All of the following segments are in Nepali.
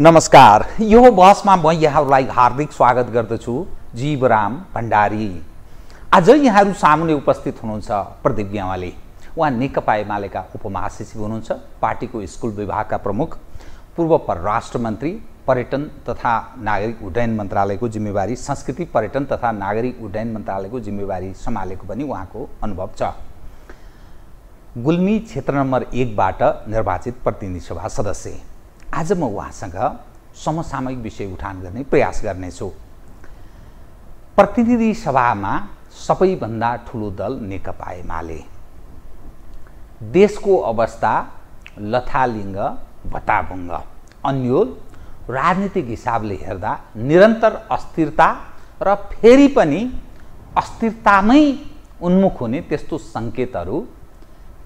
नमस्कार। यो बहसमा म यहाँहरूलाई हार्दिक स्वागत गर्दछु जीवराम भण्डारी। आज यहाँहरू सामुने उपस्थित हुनुहुन्छ प्रदीप ग्यावाली। उहाँ नेकपा एमालेका उपमहासचिव हुनुहुन्छ पार्टीको स्कुल विभागका प्रमुख पूर्व परराष्ट्र मन्त्री पर्यटन तथा नागरिक उड्डयन मन्त्रालयको जिम्मेवारी संस्कृति पर्यटन तथा नागरिक उड्डयन मन्त्रालयको जिम्मेवारी सम्हालेको पनि उहाँको अनुभव छ। गुल्मी क्षेत्र नम्बर एकबाट निर्वाचित प्रतिनिधि सभा सदस्य। आज म उहाँसँग समसामयिक विषय उठान गर्ने प्रयास गर्नेछु। प्रतिनिधि सभामा सबैभन्दा ठुलो दल नेकपा एमाले। देशको अवस्था लथालिङ्ग भताभुङ्ग अन्यल राजनीतिक हिसाबले हेर्दा निरन्तर अस्थिरता र फेरि पनि अस्थिरतामै उन्मुख हुने त्यस्तो सङ्केतहरू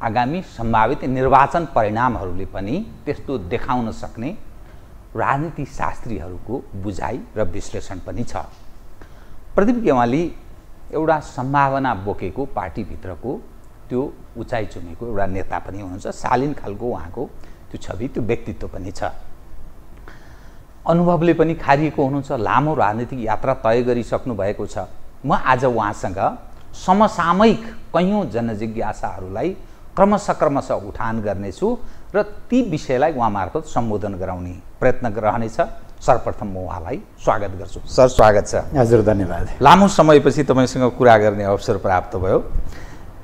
आगामी सम्भावित निर्वाचन परिणामहरूले पनि त्यस्तो देखाउन सक्ने राजनीति शास्त्रीहरूको बुझाइ र विश्लेषण पनि छ। प्रदीप गेवाली एउटा सम्भावना बोकेको पार्टीभित्रको त्यो उचाइ चुमेको एउटा नेता पनि हुनुहुन्छ शालीन खालको उहाँको त्यो छवि त्यो व्यक्तित्व पनि छ। अनुभवले पनि खारिएको हुनुहुन्छ लामो राजनीतिक यात्रा तय गरिसक्नु भएको छ। म आज उहाँसँग समसामयिक कैयौँ जनजिज्ञासाहरूलाई क्रमशः क्रमशः उठान गर्नेछु र ती विषयलाई उहाँ मार्फत सम्बोधन गराउने प्रयत्न रहनेछ। सर्वप्रथम म उहाँलाई स्वागत गर्छु। सर स्वागत छ। हजुर धन्यवाद। लामो समयपछि तपाईँसँग कुरा गर्ने अवसर प्राप्त भयो।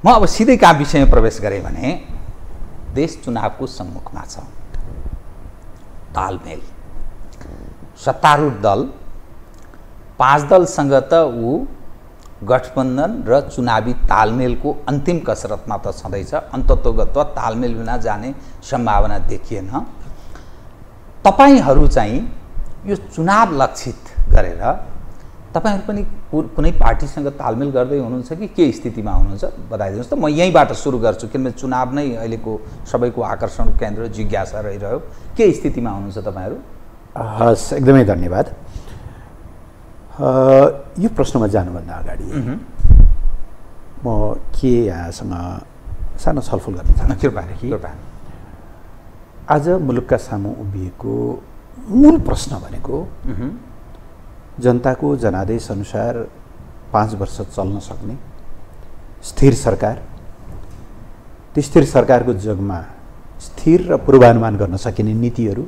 म अब सिधै कहाँ विषयमा प्रवेश गरेँ भने देश चुनावको सम्मुखमा छ। तालमेल। सत्तारूढ दल पाँच दलसँग त ऊ गठबन्धन र चुनावी तालमेलको अन्तिम कसरतमा त छँदैछ। अन्तत्वगत तालमेल बिना जाने सम्भावना देखिएन। तपाईँहरू चाहिँ यो चुनाव लक्षित गरेर तपाईँहरू पनि कुनै पार्टीसँग तालमेल गर्दै हुनुहुन्छ कि के स्थितिमा हुनुहुन्छ? बताइदिनुहोस् त। म यहीँबाट सुरु गर्छु किनभने चुनाव नै अहिलेको सबैको आकर्षणको केन्द्र जिज्ञासा रहिरह्यो। के स्थितिमा हुनुहुन्छ तपाईँहरू? हस् एकदमै धन्यवाद। यो प्रश्नमा जानुभन्दा अगाडि म के यहाँसँग सानो छलफल गर्न चाहन्छु? आज मुलुकका सामु उभिएको मूल प्रश्न भनेको जनताको जनादेश अनुसार पाँच वर्ष चल्न सक्ने स्थिर सरकार त्यो स्थिर सरकारको जगमा स्थिर र पूर्वानुमान गर्न सकिने नीतिहरू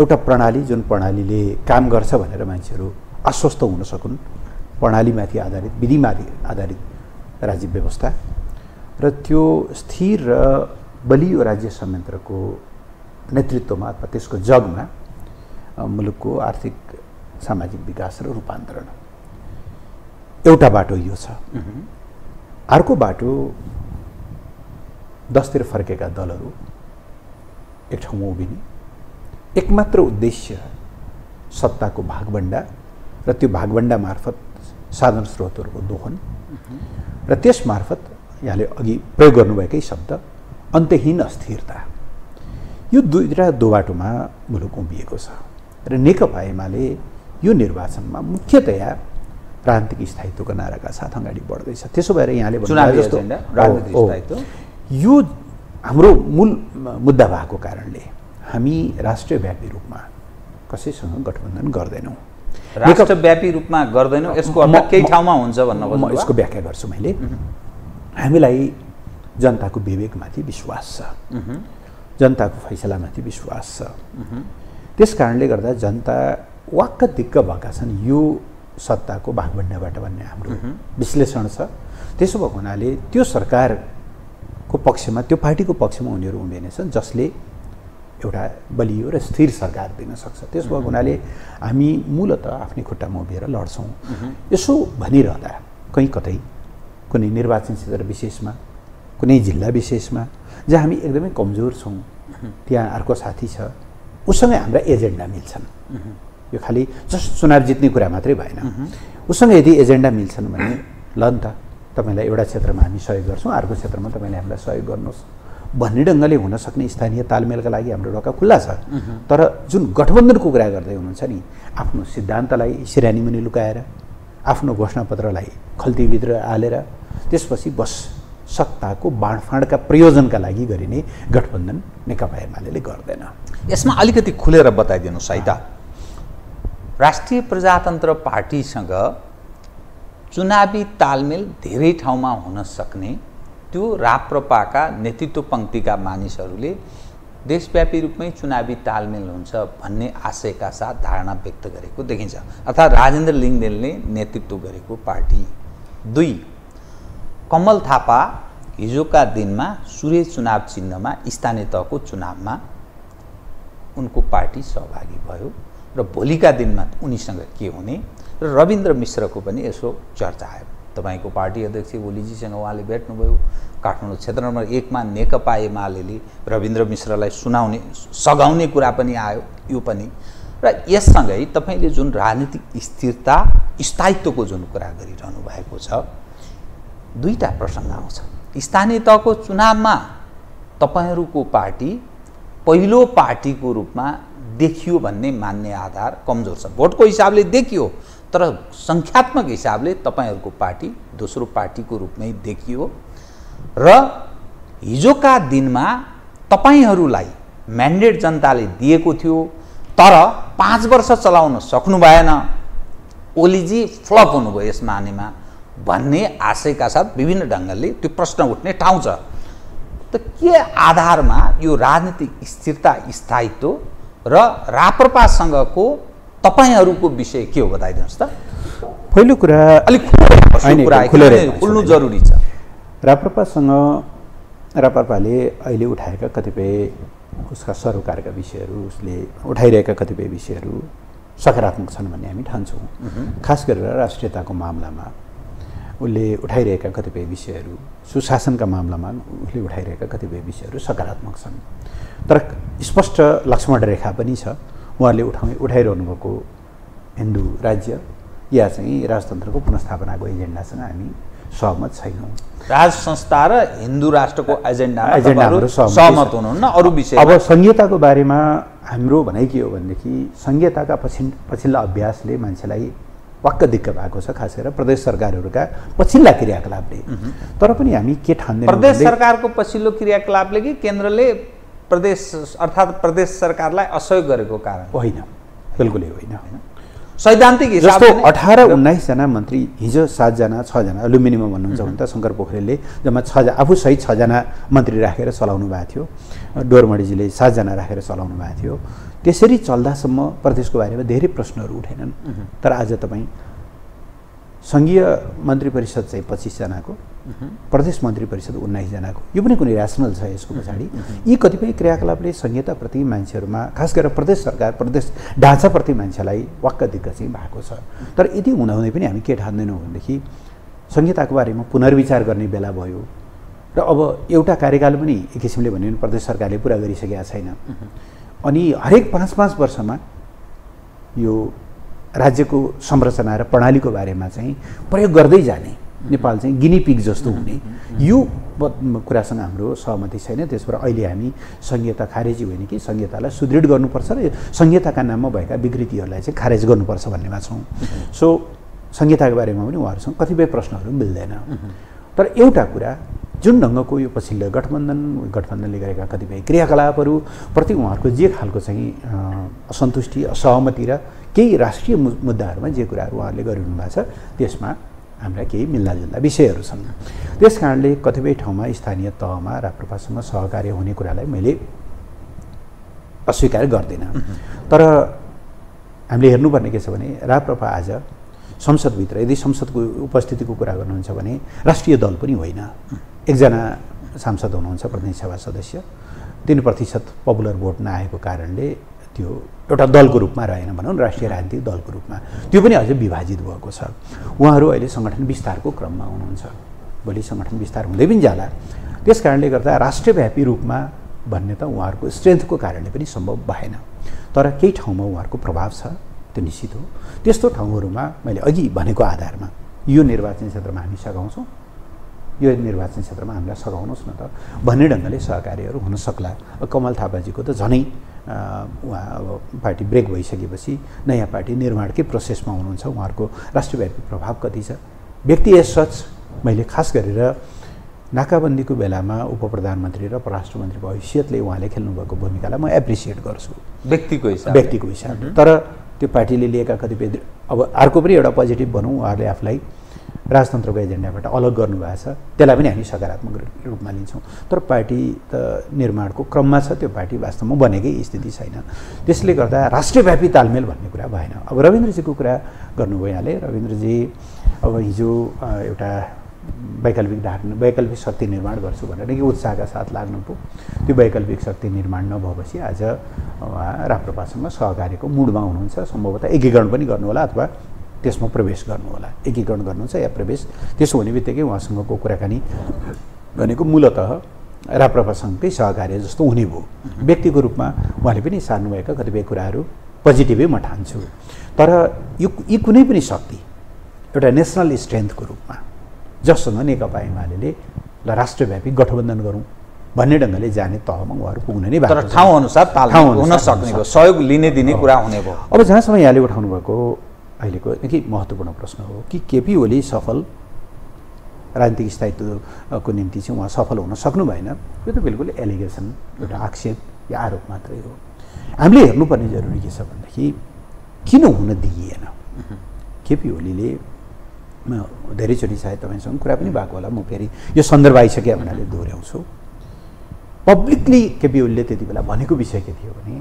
एउटा प्रणाली जुन प्रणालीले काम गर्छ भनेर मान्छेहरू आश्वस्त हुन सकुन्। प्रणालीमाथि आधारित विधिमाथि आधारित राज्य व्यवस्था। र त्यो स्थिर र बलियो राज्य संयन्त्रको नेतृत्वमा अथवा त्यसको जगमा मुलुकको आर्थिक सामाजिक विकास र रूपान्तरण। एउटा बाटो यो छ। अर्को बाटो दसतिर फर्केका दलहरू एक ठाउँमा उभिने। एकमात्र उद्देश्य सत्ताको भागभन्डा र त्यो भागभन्डा मार्फत साधन स्रोतहरूको दोहन र त्यस मार्फत यहाँले अघि प्रयोग गर्नुभएकै शब्द अन्त्यहीन अस्थिरता। यो दुईवटा दोबाटोमा मुलुक उभिएको छ र नेकपा एमाले यो निर्वाचनमा मुख्यतया राजनीतिक स्थायित्वको नाराका साथ अगाडि बढ्दैछ। त्यसो भएर यहाँले जस्तो यो हाम्रो मूल मुद्दा भएको कारणले हामी राष्ट्रव्यापी रूपमा कसैसँग गठबन्धन गर्दैनौँ। राष्ट्रव्यापी रूपमा गर्दैनौँ यसको अर्थ केही ठाउँमा हुन्छ भन्नु म यसको व्याख्या गर्छु मैले। हामीलाई जनताको विवेकमाथि विश्वास छ। जनताको फैसलामाथि विश्वास छ। त्यस कारणले गर्दा जनता वाक्क दिक्क भएका छन् यो सत्ताको भागभन्डाबाट भन्ने हाम्रो विश्लेषण छ। त्यसो भएको हुनाले त्यो सरकारको पक्षमा त्यो पार्टीको पक्षमा उनीहरू उभिनेछन् जसले एउटा बलियो र स्थिर सरकार दिन सक्छ। त्यसो भएको हुनाले हामी मूलत आफ्नै खुट्टामा उभिएर लड्छौँ। यसो भनिरहँदा कहीँ कतै कुनै निर्वाचन क्षेत्र विशेषमा कुनै जिल्ला विशेषमा जहाँ हामी एकदमै कमजोर छौँ त्यहाँ अर्को साथी छ उसँग हाम्रा एजेन्डा मिल्छन्। यो खालि जस्ट चुनाव जित्ने कुरा मात्रै भएन। उसँग यदि एजेन्डा मिल्छन् भने ल नि त तपाईँलाई एउटा क्षेत्रमा हामी सहयोग गर्छौँ अर्को क्षेत्रमा तपाईँले हामीलाई सहयोग गर्नुहोस्। भन्ने ढङ्गले हुन सक्ने स्थानीय तालमेलका लागि हाम्रो ढोका खुल्ला छ। तर जुन गठबन्धनको कुरा गर्दै हुनुहुन्छ नि आफ्नो सिद्धान्तलाई सिरानी मुनि लुकाएर आफ्नो घोषणापत्रलाई खल्तीभित्र हालेर त्यसपछि बस सत्ताको बाँडफाँडका प्रयोजनका लागि गरिने गठबन्धन नेकपा एमाले गर्दैन। यसमा अलिकति खुलेर बताइदिनुहोस् है। त राष्ट्रिय प्रजातन्त्र पार्टीसँग चुनावी तालमेल धेरै ठाउँमा हुन सक्ने त्यो राप्रपाका नेतृत्व पङ्क्तिका मानिसहरूले देशव्यापी रूपमै चुनावी तालमेल हुन्छ भन्ने आशयका साथ धारणा व्यक्त गरेको देखिन्छ। अर्थात् राजेन्द्र लिङ्गदेनले नेतृत्व गरेको पार्टी दुई कमल थापा हिजोका दिनमा सूर्य चुनाव चिन्हमा स्थानीय तहको चुनावमा उनको पार्टी सहभागी भयो र भोलिका दिनमा उनीसँग के हुने र रविन्द्र मिश्रको पनि यसो चर्चा आयो। तपाईँको पार्टी अध्यक्ष ओलीजीसँग उहाँले भेट्नुभयो। काठमाडौँ क्षेत्र नम्बर एकमा नेकपा एमाले रविन्द्र मिश्रलाई सुनाउने सघाउने कुरा पनि आयो यो पनि। र यससँगै तपाईँले जुन राजनीतिक स्थिरता स्थायित्वको जुन कुरा गरिरहनु भएको छ दुईवटा प्रसङ्ग आउँछ। स्थानीय तहको चुनावमा तपाईँहरूको पार्टी पहिलो पार्टीको रूपमा देखियो भन्ने मान्ने आधार कमजोर छ। भोटको हिसाबले देखियो। तर सङ्ख्यात्मक हिसाबले तपाईँहरूको पार्टी दोस्रो पार्टीको रूपमै देखियो। र हिजोका दिनमा तपाईँहरूलाई म्यान्डेट जनताले दिएको थियो तर पाँच वर्ष चलाउन सक्नु भएन। ओलीजी फ्लप हुनुभयो यस मानेमा भन्ने आशयका साथ विभिन्न ढङ्गले त्यो प्रश्न उठ्ने ठाउँ छ। त के आधारमा यो राजनीतिक स्थिरता स्थायित्व र राप्रपासँगको तपाईँहरूको विषय के हो बताइदिनुहोस् त? पहिलो कुरा अलिक खुल्नु जरुरी छ। राप्रपासँग राप्रपाले अहिले उठाएका कतिपय उसका सरोकारका विषयहरू उसले उठाइरहेका कतिपय विषयहरू सकारात्मक छन् भन्ने हामी ठान्छौँ। खास गरेर राष्ट्रियताको मामलामा उसले उठाइरहेका कतिपय विषयहरू सुशासनका मामलामा उसले उठाइरहेका कतिपय विषयहरू सकारात्मक छन्। तर स्पष्ट लक्ष्मण रेखा पनि छ। उहाँले उठाउने उठाइरहनु भएको हिन्दू राज्य या चाहिँ राजतन्त्रको पुनस्थापनाको एजेन्डासँग हामी सहमत छैनौँ। राज संस्था र हिन्दू राष्ट्रको एजेन्डा एजेन्डा सहमत हुनुहुन्न अरू विषय अब संहिताको बारेमा हाम्रो भनाइ के हो भनेदेखि संहिताका पछि पछिल्ला अभ्यासले मान्छेलाई वाक्क दिक्क भएको छ खास गरेर प्रदेश सरकारहरूका पछिल्ला क्रियाकलापले। तर पनि हामी के ठान्दैनौँ प्रदेश सरकारको पछिल्लो क्रियाकलापले कि केन्द्रले प्रदेश अर्थात् प्रदेश सरकारलाई असहयोग गरेको कारण। होइन। बिल्कुलै होइन। सैद्धान्तिक जस्तो अठार उन्नाइसजना मन्त्री हिजो सातजना छजना अलु मिनिमम भन्नुहुन्छ भने त शङ्कर पोखरेलले जम्मा छजना आफू सहित छजना मन्त्री राखेर चलाउनु भएको थियो। डोरमणिजीले सातजना राखेर चलाउनु भएको थियो। त्यसरी चल्दासम्म प्रदेशको बारेमा धेरै प्रश्नहरू उठेनन्। तर आज तपाईँ सङ्घीय मन्त्री परिषद चाहिँ पच्चिसजनाको प्रदेश मन्त्री परिषद उन्नाइसजनाको यो पनि कुनै ऱ्यासनल छ यसको पछाडि। यी कतिपय क्रियाकलापले संहिताप्रति मान्छेहरूमा खास गरेर प्रदेश सरकार प्रदेश ढाँचाप्रति मान्छेलाई वाक्क दिक्क चाहिँ भएको छ। तर यति हुँदाहुँदै पनि हामी के ठान्दैनौँ भनेदेखि संहिताको बारेमा पुनर्विचार गर्ने बेला भयो। र अब एउटा कार्यकाल पनि एक किसिमले भन्यो भने प्रदेश सरकारले पुरा गरिसकेका छैन। अनि हरेक पाँच पाँच वर्षमा यो राज्यको संरचना र प्रणालीको बारेमा चाहिँ प्रयोग गर्दै जाने नेपाल चाहिँ गिनी पिक जस्तो हुने। यो कुरासँग हाम्रो सहमति छैन। त्यसबाट अहिले हामी संहिता खारेजी होइन कि संहितालाई सुदृढ गर्नुपर्छ र संहिताका नाममा भएका विकृतिहरूलाई चाहिँ खारेज गर्नुपर्छ भन्नेमा छौँ। सो संहिताको बारेमा पनि उहाँहरूसँग कतिपय प्रश्नहरू मिल्दैन। तर एउटा कुरा जुन ढङ्गको यो पछिल्लो गठबन्धन गठबन्धनले गरेका कतिपय क्रियाकलापहरू प्रति उहाँहरूको जे खालको चाहिँ असन्तुष्टि असहमति र केही राष्ट्रिय मुद्दाहरूमा जे कुराहरू उहाँहरूले गरिरहनु भएको छ त्यसमा हाम्रा केही मिल्दाजुल्दा विषयहरू छन्। त्यस कारणले कतिपय ठाउँमा स्थानीय तहमा राप्रपासँग सहकार्य हुने कुरालाई मैले अस्वीकार गर्दिनँ। तर हामीले हेर्नुपर्ने के छ भने राप्रपा आज संसदभित्र यदि संसदको उपस्थितिको कुरा गर्नुहुन्छ भने राष्ट्रिय दल पनि होइन। एकजना सांसद हुनुहुन्छ प्रतिनिधि सभा सदस्य। तिन प्रतिशत पपुलर भोट नआएको कारणले त्यो एउटा दलको रूपमा रहेन भनौँ राष्ट्रिय राजनीतिक दलको रूपमा। त्यो पनि अझै विभाजित भएको छ। उहाँहरू अहिले सङ्गठन विस्तारको क्रममा हुनुहुन्छ। भोलि सङ्गठन विस्तार हुँदै पनि जाला। त्यस कारणले गर्दा राष्ट्रव्यापी रूपमा भन्ने त उहाँहरूको स्ट्रेन्थको कारणले पनि सम्भव भएन। तर केही ठाउँमा उहाँहरूको प्रभाव छ त्यो निश्चित हो। त्यस्तो ठाउँहरूमा मैले अघि भनेको आधारमा यो निर्वाचन क्षेत्रमा हामी सघाउँछौँ। यो निर्वाचन क्षेत्रमा हामीलाई सघाउनुहोस् न त। भन्ने ढङ्गले सहकार्यहरू हुन सक्ला। कमल थापाजीको त झनै उहाँ अब पार्टी ब्रेक भइसकेपछि नयाँ पार्टी निर्माणकै प्रोसेसमा हुनुहुन्छ। उहाँहरूको राष्ट्रव्यापी प्रभाव कति छ? व्यक्ति यस सच। मैले खास गरेर नाकाबन्दीको बेलामा उप प्रधानमन्त्री र परराष्ट्र मन्त्रीको हैसियतले उहाँले खेल्नुभएको भूमिकालाई म एप्रिसिएट गर्छु। व्यक्तिको हिसाब व्यक्तिको हिसाबले। तर त्यो पार्टीले लिएका कतिपय अब अर्को पनि एउटा पोजिटिभ भनौँ उहाँहरूले आफूलाई राजतन्त्रको एजेन्डाबाट अलग गर्नुभएको छ। त्यसलाई पनि हामी सकारात्मक रूपमा लिन्छौँ। तर पार्टी त निर्माणको क्रममा छ त्यो पार्टी वास्तवमा बनेकै स्थिति छैन। त्यसले गर्दा राष्ट्रव्यापी तालमेल भन्ने कुरा भएन। अब रविन्द्रजीको कुरा गर्नुभयो यहाँले रविन्द्रजी अब हिजो एउटा वैकल्पिक ढाक्न वैकल्पिक शक्ति निर्माण गर्छु भनेर निकै उत्साहका साथ लाग्नु पो। त्यो वैकल्पिक शक्ति निर्माण नभएपछि आज उहाँ राप्रपासँग सहकार्यको मुडमा हुनुहुन्छ। सम्भवतः एकीकरण पनि गर्नुहोला अथवा त्यसमा प्रवेश गर्नुहोला एकीकरण गर्नुहुन्छ या प्रवेश? त्यसो हुने बित्तिकै उहाँसँगको कुराकानी भनेको मूलत राप्रपासँगकै सहकार्य जस्तो हुने भयो। व्यक्तिको रूपमा उहाँले पनि सार्नुभएका कतिपय कुराहरू पोजिटिभै म ठान्छु। तर यो यी कुनै पनि शक्ति एउटा नेसनल स्ट्रेन्थको रूपमा जससँग नेकपा एमाले ल राष्ट्रव्यापी गठबन्धन गरौँ भन्ने ढङ्गले जाने तहमा उहाँहरू पुग्न नै तर। ठाउँ अनुसार ठाउँ हुन सक्ने सहयोग लिने दिने कुरा हुने भयो। अब जहाँसम्म यहाँले उठाउनु भएको अहिलेको निकै महत्त्वपूर्ण प्रश्न हो कि केपी ओली सफल? राजनीतिक स्थायित्वको निम्ति चाहिँ उहाँ सफल हुन सक्नु भएन। यो त बिल्कुल एलिगेसन एउटा आक्षेप या आरोप मात्रै हो। हामीले हेर्नुपर्ने जरुरी के छ भनेदेखि किन हुन दिइएन? केपी ओलीले धेरैचोटि सायद तपाईँसँग कुरा पनि भएको होला। म फेरि यो सन्दर्भ आइसक्यो भन्नाले दोहोऱ्याउँछु। पब्लिकली केपी ओलीले त्यति बेला भनेको विषय के थियो भने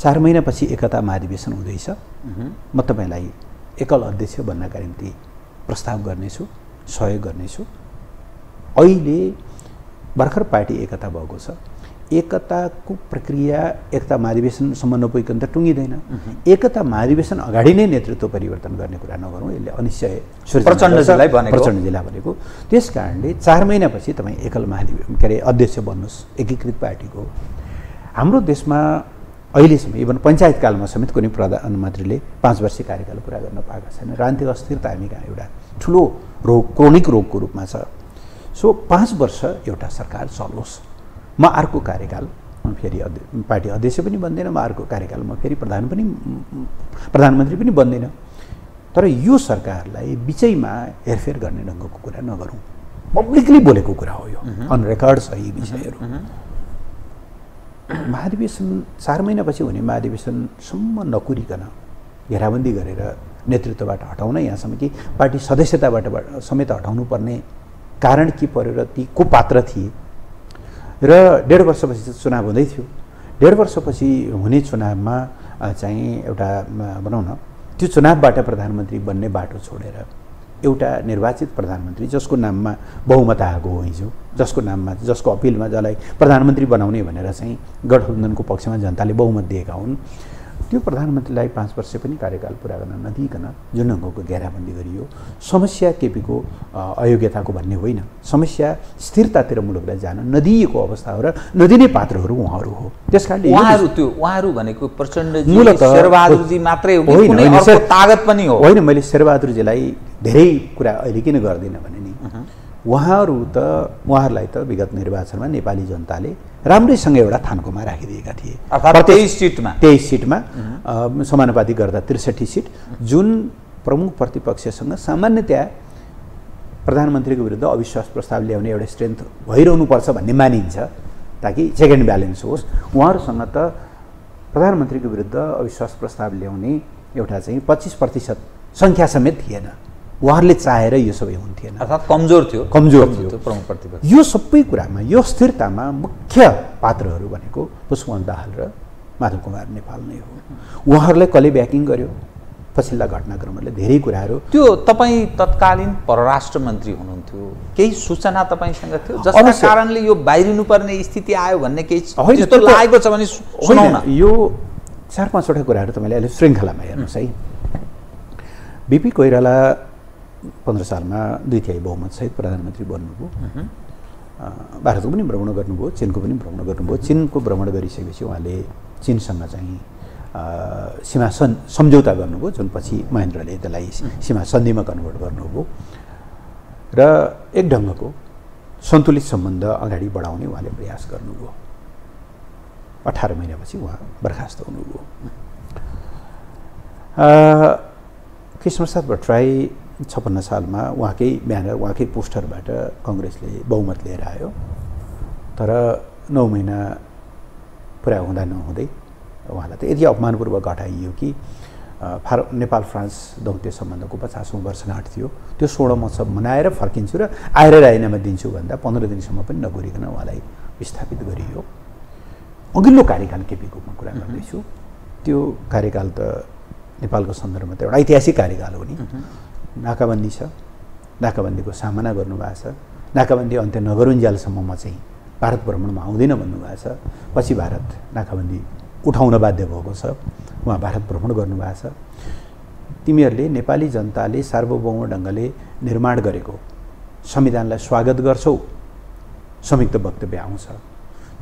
चार महिनापछि एकता महाधिवेशन हुँदैछ। म तपाईँलाई एकल अध्यक्ष बन्नका निम्ति प्रस्ताव गर्नेछु सहयोग गर्नेछु। अहिले भर्खर पार्टी एकता भएको छ। एकताको प्रक्रिया एकता महाधिवेशनसम्म नपुगिकन त टुङ्गिँदैन। एकता महाधिवेशन अगाडि नै नेतृत्व परिवर्तन गर्ने कुरा नगरौँ यसले अनिश्चय। प्रचण्डजीलाई। प्रचण्डजीलाई भनेको। त्यस कारणले चार महिनापछि तपाईँ एकल महाधिवे के अरे अध्यक्ष बन्नुहोस् एकीकृत पार्टीको। हाम्रो देशमा अहिलेसम्म इभन पञ्चायतकालमा समेत कुनै प्रधानमन्त्रीले पाँच वर्षीय कार्यकाल पुरा गर्न पाएका छैन। राजनीतिक अस्थिरता हामी कहाँ एउटा ठुलो रोग क्रोनिक रोगको रूपमा छ। सो पाँच वर्ष एउटा सरकार चलोस्। म अर्को कार्यकाल म फेरि अध्य पार्टी अध्यक्ष पनि बन्दैन म अर्को कार्यकाल म फेरि प्रधान पनि प्रधानमन्त्री पनि बन्दैन। तर यो सरकारलाई बिचैमा हेरफेर गर्ने ढङ्गको कुरा नगरौँ। पब्लिकली बोलेको कुरा हो यो। अन रेकर्ड छ यी विषयहरू। महाधिवेशन चार महिनापछि हुने महाधिवेशनसम्म नकुरिकन घेराबन्दी गरेर नेतृत्वबाट हटाउन यहाँसम्म कि पार्टी सदस्यताबाट बाट- समेत हटाउनु पर्ने कारण के पर्यो र ती को पात्र थिए। र डेढ वर्षपछि चुनाव हुँदै थियो। डेढ वर्षपछि हुने चुनावमा चाहिँ एउटा भनौँ न त्यो चुनावबाट प्रधानमन्त्री बन्ने बाटो छोडेर एउटा निर्वाचित प्रधानमन्त्री जसको नाममा बहुमत आएको हो हिजो जसको नाममा जसको अपिलमा जसलाई प्रधानमन्त्री बनाउने भनेर चाहिँ गठबन्धनको पक्षमा जनताले बहुमत दिएका हुन्। त्यो प्रधानमन्त्रीलाई पाँच वर्ष पनि कार्यकाल पुरा गर्न नदिइकन जुन ढङ्गको घेराबन्दी गरियो। समस्या केपीको अयोग्यताको भन्ने होइन। समस्या स्थिरतातिर मुलुकलाई जान नदिएको अवस्था हो र नदिने पात्रहरू उहाँहरू हो। त्यस कारणले उहाँहरू त्यो उहाँहरू भनेको प्रचण्डजी मूलतः- शेरबहादुरजी मात्रै होइन, तागत पनि हो? होइन मैले शेरबहादुरजीलाई धेरै कुरा अहिले किन गर्दिनँ भने नि? उहाँहरू त उहाँहरूलाई त विगत निर्वाचनमा नेपाली जनताले राम्रैसँग एउटा थान्कोमा राखिदिएका थिए। तेइस सिटमा। तेइस सिटमा समानुपातिक गर्दा त्रिसठी सिट। जुन प्रमुख प्रतिपक्षसँग सामान्यतया प्रधानमन्त्रीको विरुद्ध अविश्वास प्रस्ताव ल्याउने एउटा स्ट्रेन्थ भइरहनुपर्छ भन्ने मानिन्छ ताकि चेक एन्ड ब्यालेन्स होस्। उहाँहरूसँग त प्रधानमन्त्रीको विरुद्ध अविश्वास प्रस्ताव ल्याउने एउटा चाहिँ पच्चिस प्रतिशत समेत थिएन। उहाँहरूले चाहेर यो सबै हुन्थेन। अर्थात् कमजोर थियो। कमजोर थियो। प्रमुख प्रतिपक्ष यो सबै कुरामा यो स्थिरतामा मुख्य पात्रहरू भनेको पुष्पवन्त दाहाल र माधव कुमार नेपाल नै हो। उहाँहरूलाई कसले ब्याकिङ गर्यो पछिल्ला घटनाक्रमहरूले धेरै कुराहरू। त्यो तपाईँ तत्कालीन परराष्ट्र मन्त्री हुनुहुन्थ्यो। केही सूचना तपाईँसँग थियो? जसका। कारणले यो बाहिरिनु पर्ने स्थिति आयो भन्ने केही लागेको छ भने सु- सुनाउ न होइन, यो चार पाँचवटा कुराहरू तपाईँले अहिले श्रृङ्खलामा हेर्नुहोस् है। बिपी कोइराला पन्ध्र सालमा दुई तिहाई बहुमतसहित प्रधानमन्त्री बन्नुभयो। भारतको पनि भ्रमण गर्नुभयो चिनको पनि भ्रमण गर्नुभयो। चिनको भ्रमण गरिसकेपछि उहाँले चिनसँग चाहिँ सीमा सन् सम्झौता गर्नुभयो जुन पछि महेन्द्रले त्यसलाई सीमा सन्धिमा कन्भर्ट गर्नुभयो। र एक ढङ्गको सन्तुलित सम्बन्ध अगाडि बढाउने उहाँले प्रयास गर्नुभयो। अठार महिनापछि उहाँ बर्खास्त हुनुभयो। कृष्णप्रसाद भट्टराई छप्पन्न सालमा उहाँकै ब्यानर उहाँकै पोस्टरबाट कङ्ग्रेसले बहुमत लिएर आयो। तर नौ महिना पुरा हुँदा नहुँदै उहाँलाई त यति अपमानपूर्वक घटाइयो कि फार नेपाल फ्रान्स दौत्य सम्बन्धको पचासौँ वर्षगाँठ थियो। त्यो सोह्र महोत्सव मनाएर फर्किन्छु र आएर राजीनामा दिन्छु भन्दा पन्ध्र दिनसम्म पनि नगरिकन उहाँलाई विस्थापित गरियो। अघिल्लो कार्यकाल केपीको म कुरा गर्दैछु। त्यो कार्यकाल त नेपालको सन्दर्भमा त एउटा ऐतिहासिक कार्यकाल हो नि। नाकाबन्दी छ। नाकाबन्दीको सामना गर्नुभएको छ। नाकाबन्दी अन्त्य नगरुन्जेलसम्म म चाहिँ भारत भ्रमणमा आउँदैन भन्नुभएको छ। पछि भारत नाकाबन्दी उठाउन बाध्य भएको छ। उहाँ भारत भ्रमण गर्नुभएको छ। तिमीहरूले नेपाली जनताले सार्वभौम ढङ्गले निर्माण गरेको संविधानलाई स्वागत गर्छौ। संयुक्त वक्तव्य आउँछ।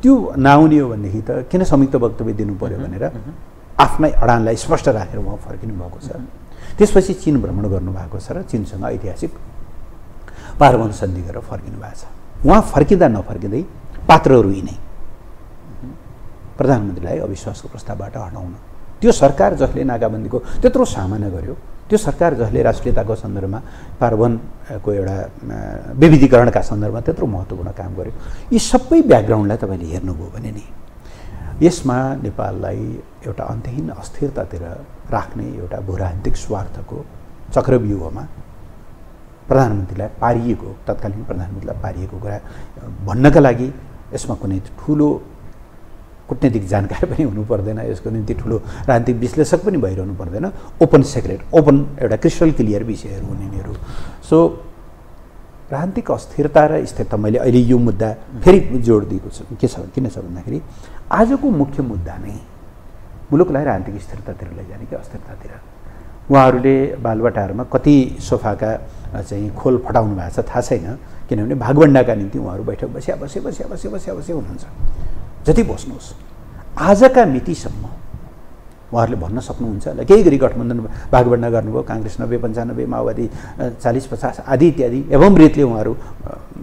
त्यो नआउने हो भनेदेखि त किन संयुक्त वक्तव्य दिनु पऱ्यो भनेर आफ्नै अडानलाई स्पष्ट राखेर उहाँ फर्किनु भएको छ। त्यसपछि चिन भ्रमण गर्नुभएको छ र चिनसँग ऐतिहासिक पारवन सन्धि गरेर फर्किनु भएको छ। उहाँ फर्किँदा नफर्किँदै पात्रहरू यिनै। प्रधानमन्त्रीलाई अविश्वासको प्रस्तावबाट हटाउन। त्यो सरकार जसले नाकाबन्दीको त्यत्रो सामना गर्यो त्यो सरकार जसले राष्ट्रियताको सन्दर्भमा पार्वनको एउटा विविधीकरणका सन्दर्भमा त्यत्रो महत्त्वपूर्ण काम गर्यो। यी सबै ब्याकग्राउन्डलाई तपाईँले हेर्नुभयो भने नि यसमा नेपाललाई एउटा अन्त्यहीन अस्थिरतातिर राख्ने एउटा भूराजनीतिक स्वार्थको चक्रव्यूहमा प्रधानमन्त्रीलाई पारिएको तत्कालीन प्रधानमन्त्रीलाई पारिएको कुरा भन्नका लागि यसमा कुनै ठुलो कुटनीतिक जानकारी पनि हुनु पर्दैन यसको निम्ति ठुलो राजनीतिक विश्लेषक पनि भइरहनु पर्दैन ओपन सेक्रेट ओपन एउटा क्रिस्टल क्लियर विषयहरू हुने यिनीहरू। सो राजनीतिक अस्थिरता र स्थिरता मैले अहिले यो मुद्दा फेरि जोड दिएको छु। के छ किन छ भन्दाखेरि आजको मुख्य मुद्दा नै मुलुकलाई राजनीतिक स्थिरतातिर लैजाने कि अस्थिरतातिर। उहाँहरूले बालबटारमा कति सोफाका चाहिँ खोल फटाउनु भएको छ थाहा छैन किनभने भागभन्डाका निम्ति उहाँहरू बैठक बसिया बसे बसिया बसे बसिया बसे हुनुहुन्छ। जति बस्नुहोस् आजका मितिसम्म उहाँहरूले भन्न सक्नुहुन्छ होला। केही गरी गठबन्धन भागभन्डा गर्नुभयो काङ्ग्रेस नब्बे पन्चानब्बे माओवादी चालिस पचास आदि इत्यादि एवं रितले उहाँहरू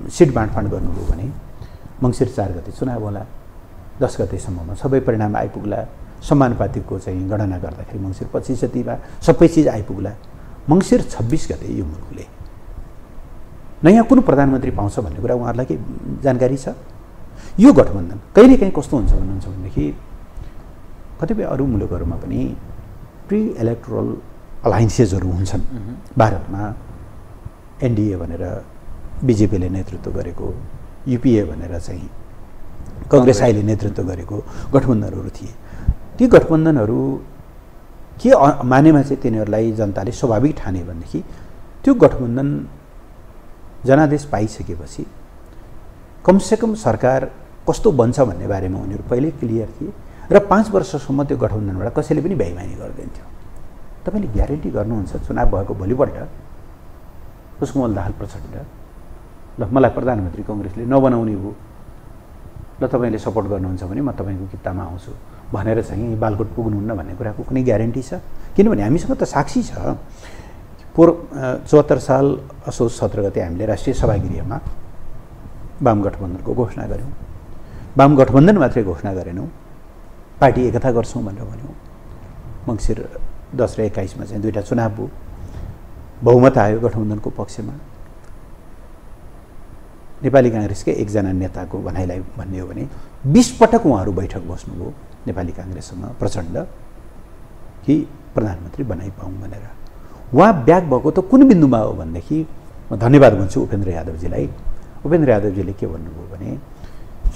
सिट बाँडफाँड गर्नुभयो भने मङ्सिर चार गते चुनाव होला दस गतेसम्ममा सबै परिणाम आइपुग्ला। समानुपातिकको चाहिँ गणना गर्दाखेरि मङ्सिर पच्चिस जतिमा सबै चिज आइपुग्ला। मङ्सिर छब्बिस गते यो मुलुकले। नयाँ कुन प्रधानमन्त्री पाउँछ भन्ने कुरा उहाँहरूलाई के जानकारी छ? यो गठबन्धन कहिलेकाहीँ कस्तो हुन्छ भन्नुहुन्छ भनेदेखि कतिपय अरू मुलुकहरूमा पनि प्रि इलेक्ट्रोल अलायन्सेसहरू हुन्छन्। भारतमा एनडिए भनेर बिजेपीले नेतृत्व गरेको युपिए भनेर चाहिँ कङ्ग्रेस। आईले नेतृत्व गरेको गठबन्धनहरू थिए। ती गठबन्धनहरू के मानेमा चाहिँ तिनीहरूलाई जनताले स्वाभाविक ठाने भनेदेखि त्यो गठबन्धन जनादेश पाइसकेपछि कमसेकम सरकार कस्तो बन्छ भन्ने बारेमा उनीहरू पहिल्यै क्लियर थिए र पाँच वर्षसम्म त्यो गठबन्धनबाट कसैले पनि बेइमानी गरिदिन्थ्यो। तपाईँले ग्यारेन्टी गर्नुहुन्छ चुनाव भएको भोलिपल्ट पुष्पमल दाहाल प्रचण्ड। ल मलाई प्रधानमन्त्री कङ्ग्रेसले नबनाउने भयो ल तपाईँले सपोर्ट गर्नुहुन्छ भने म तपाईँको किताबमा आउँछु। भनेर चाहिँ बालकोट पुग्नुहुन्न भन्ने कुराको कुनै ग्यारेन्टी छ? किनभने हामीसँग त साक्षी छ। पोहोर चौहत्तर साल असोज सत्र गते हामीले राष्ट्रिय सभागृहमा वाम गठबन्धनको घोषणा गऱ्यौँ। वाम गठबन्धन मात्रै घोषणा गरेनौँ। पार्टी एकता गर्छौँ भनेर भन्यौँ। मङ्सिर दस र एक्काइसमा चाहिँ दुईवटा चुनाव भयो। बहुमत आयो गठबन्धनको पक्षमा। नेपाली काङ्ग्रेसकै एकजना नेताको भनाइलाई भन्ने हो भने बिस पटक उहाँहरू बैठक बस्नुभयो। नेपाली काङ्ग्रेससँग प्रचण्ड कि प्रधानमन्त्री बनाइपाउँ भनेर। उहाँ ब्याक भएको त कुन बिन्दुमा हो भनेदेखि म धन्यवाद भन्छु उपेन्द्र यादवजीलाई। उपेन्द्र यादवजीले के भन्नुभयो भने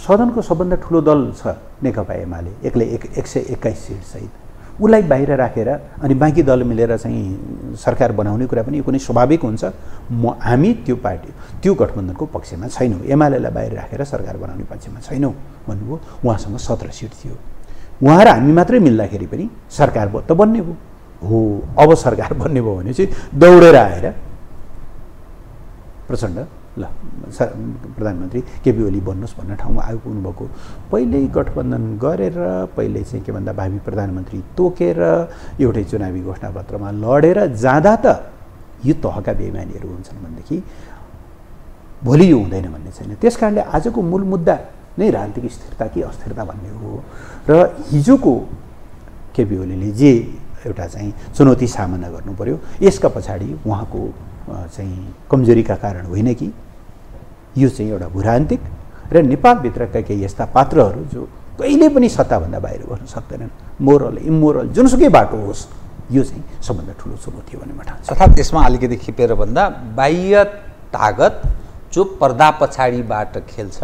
सदनको सबभन्दा ठुलो दल छ नेकपा एमाले एक्लै एक एक सय एक्काइस सिटसहित उसलाई बाहिर राखेर अनि बाँकी दल मिलेर चाहिँ सरकार बनाउने कुरा पनि कुनै स्वाभाविक हुन्छ। म हामी त्यो पार्टी त्यो गठबन्धनको पक्षमा छैनौँ। एमालेलाई बाहिर राखेर सरकार बनाउने पक्षमा छैनौँ भन्नुभयो। उहाँसँग सत्र सिट थियो। उहाँ र हामी मात्रै मिल्दाखेरि पनि सरकार त बन्ने भयो। हो अब सरकार बन्ने भयो भने चाहिँ दौडेर आएर प्रचण्ड ल प्रधानमन्त्री केपी ओली बन्नुहोस् भन्ने ठाउँमा आइपुग्नु भएको पहिल्यै गठबन्धन गरेर पहिले चाहिँ के भन्दा भावी प्रधानमन्त्री तोकेर एउटै चुनावी घोषणापत्रमा लडेर जाँदा त यो तहका बेमानीहरू हुन्छन् भनेदेखि भोलि यो हुँदैन भन्ने छैन। त्यस कारणले आजको मूल मुद्दा नै राजनीतिक स्थिरता कि अस्थिरता भन्ने हो र हिजोको केपी ओलीले जे एउटा चाहिँ चुनौती सामना गर्नु पऱ्यो यसका पछाडि उहाँको चाहिँ कमजोरीका कारण होइन कि यो चाहिँ एउटा भूरान्तिक र नेपालभित्रका केही यस्ता पात्रहरू जो कहिले पनि सत्ताभन्दा बाहिर गर्न सक्दैनन् मोरल इमोरल जुनसुकै बाटो होस् यो चाहिँ सबभन्दा ठुलो चुनौती हो भन्ने म ठान्छु अर्थात् यसमा अलिकति खिपेर भन्दा बाह्य तागत जो पर्दा पछाडिबाट खेल्छ।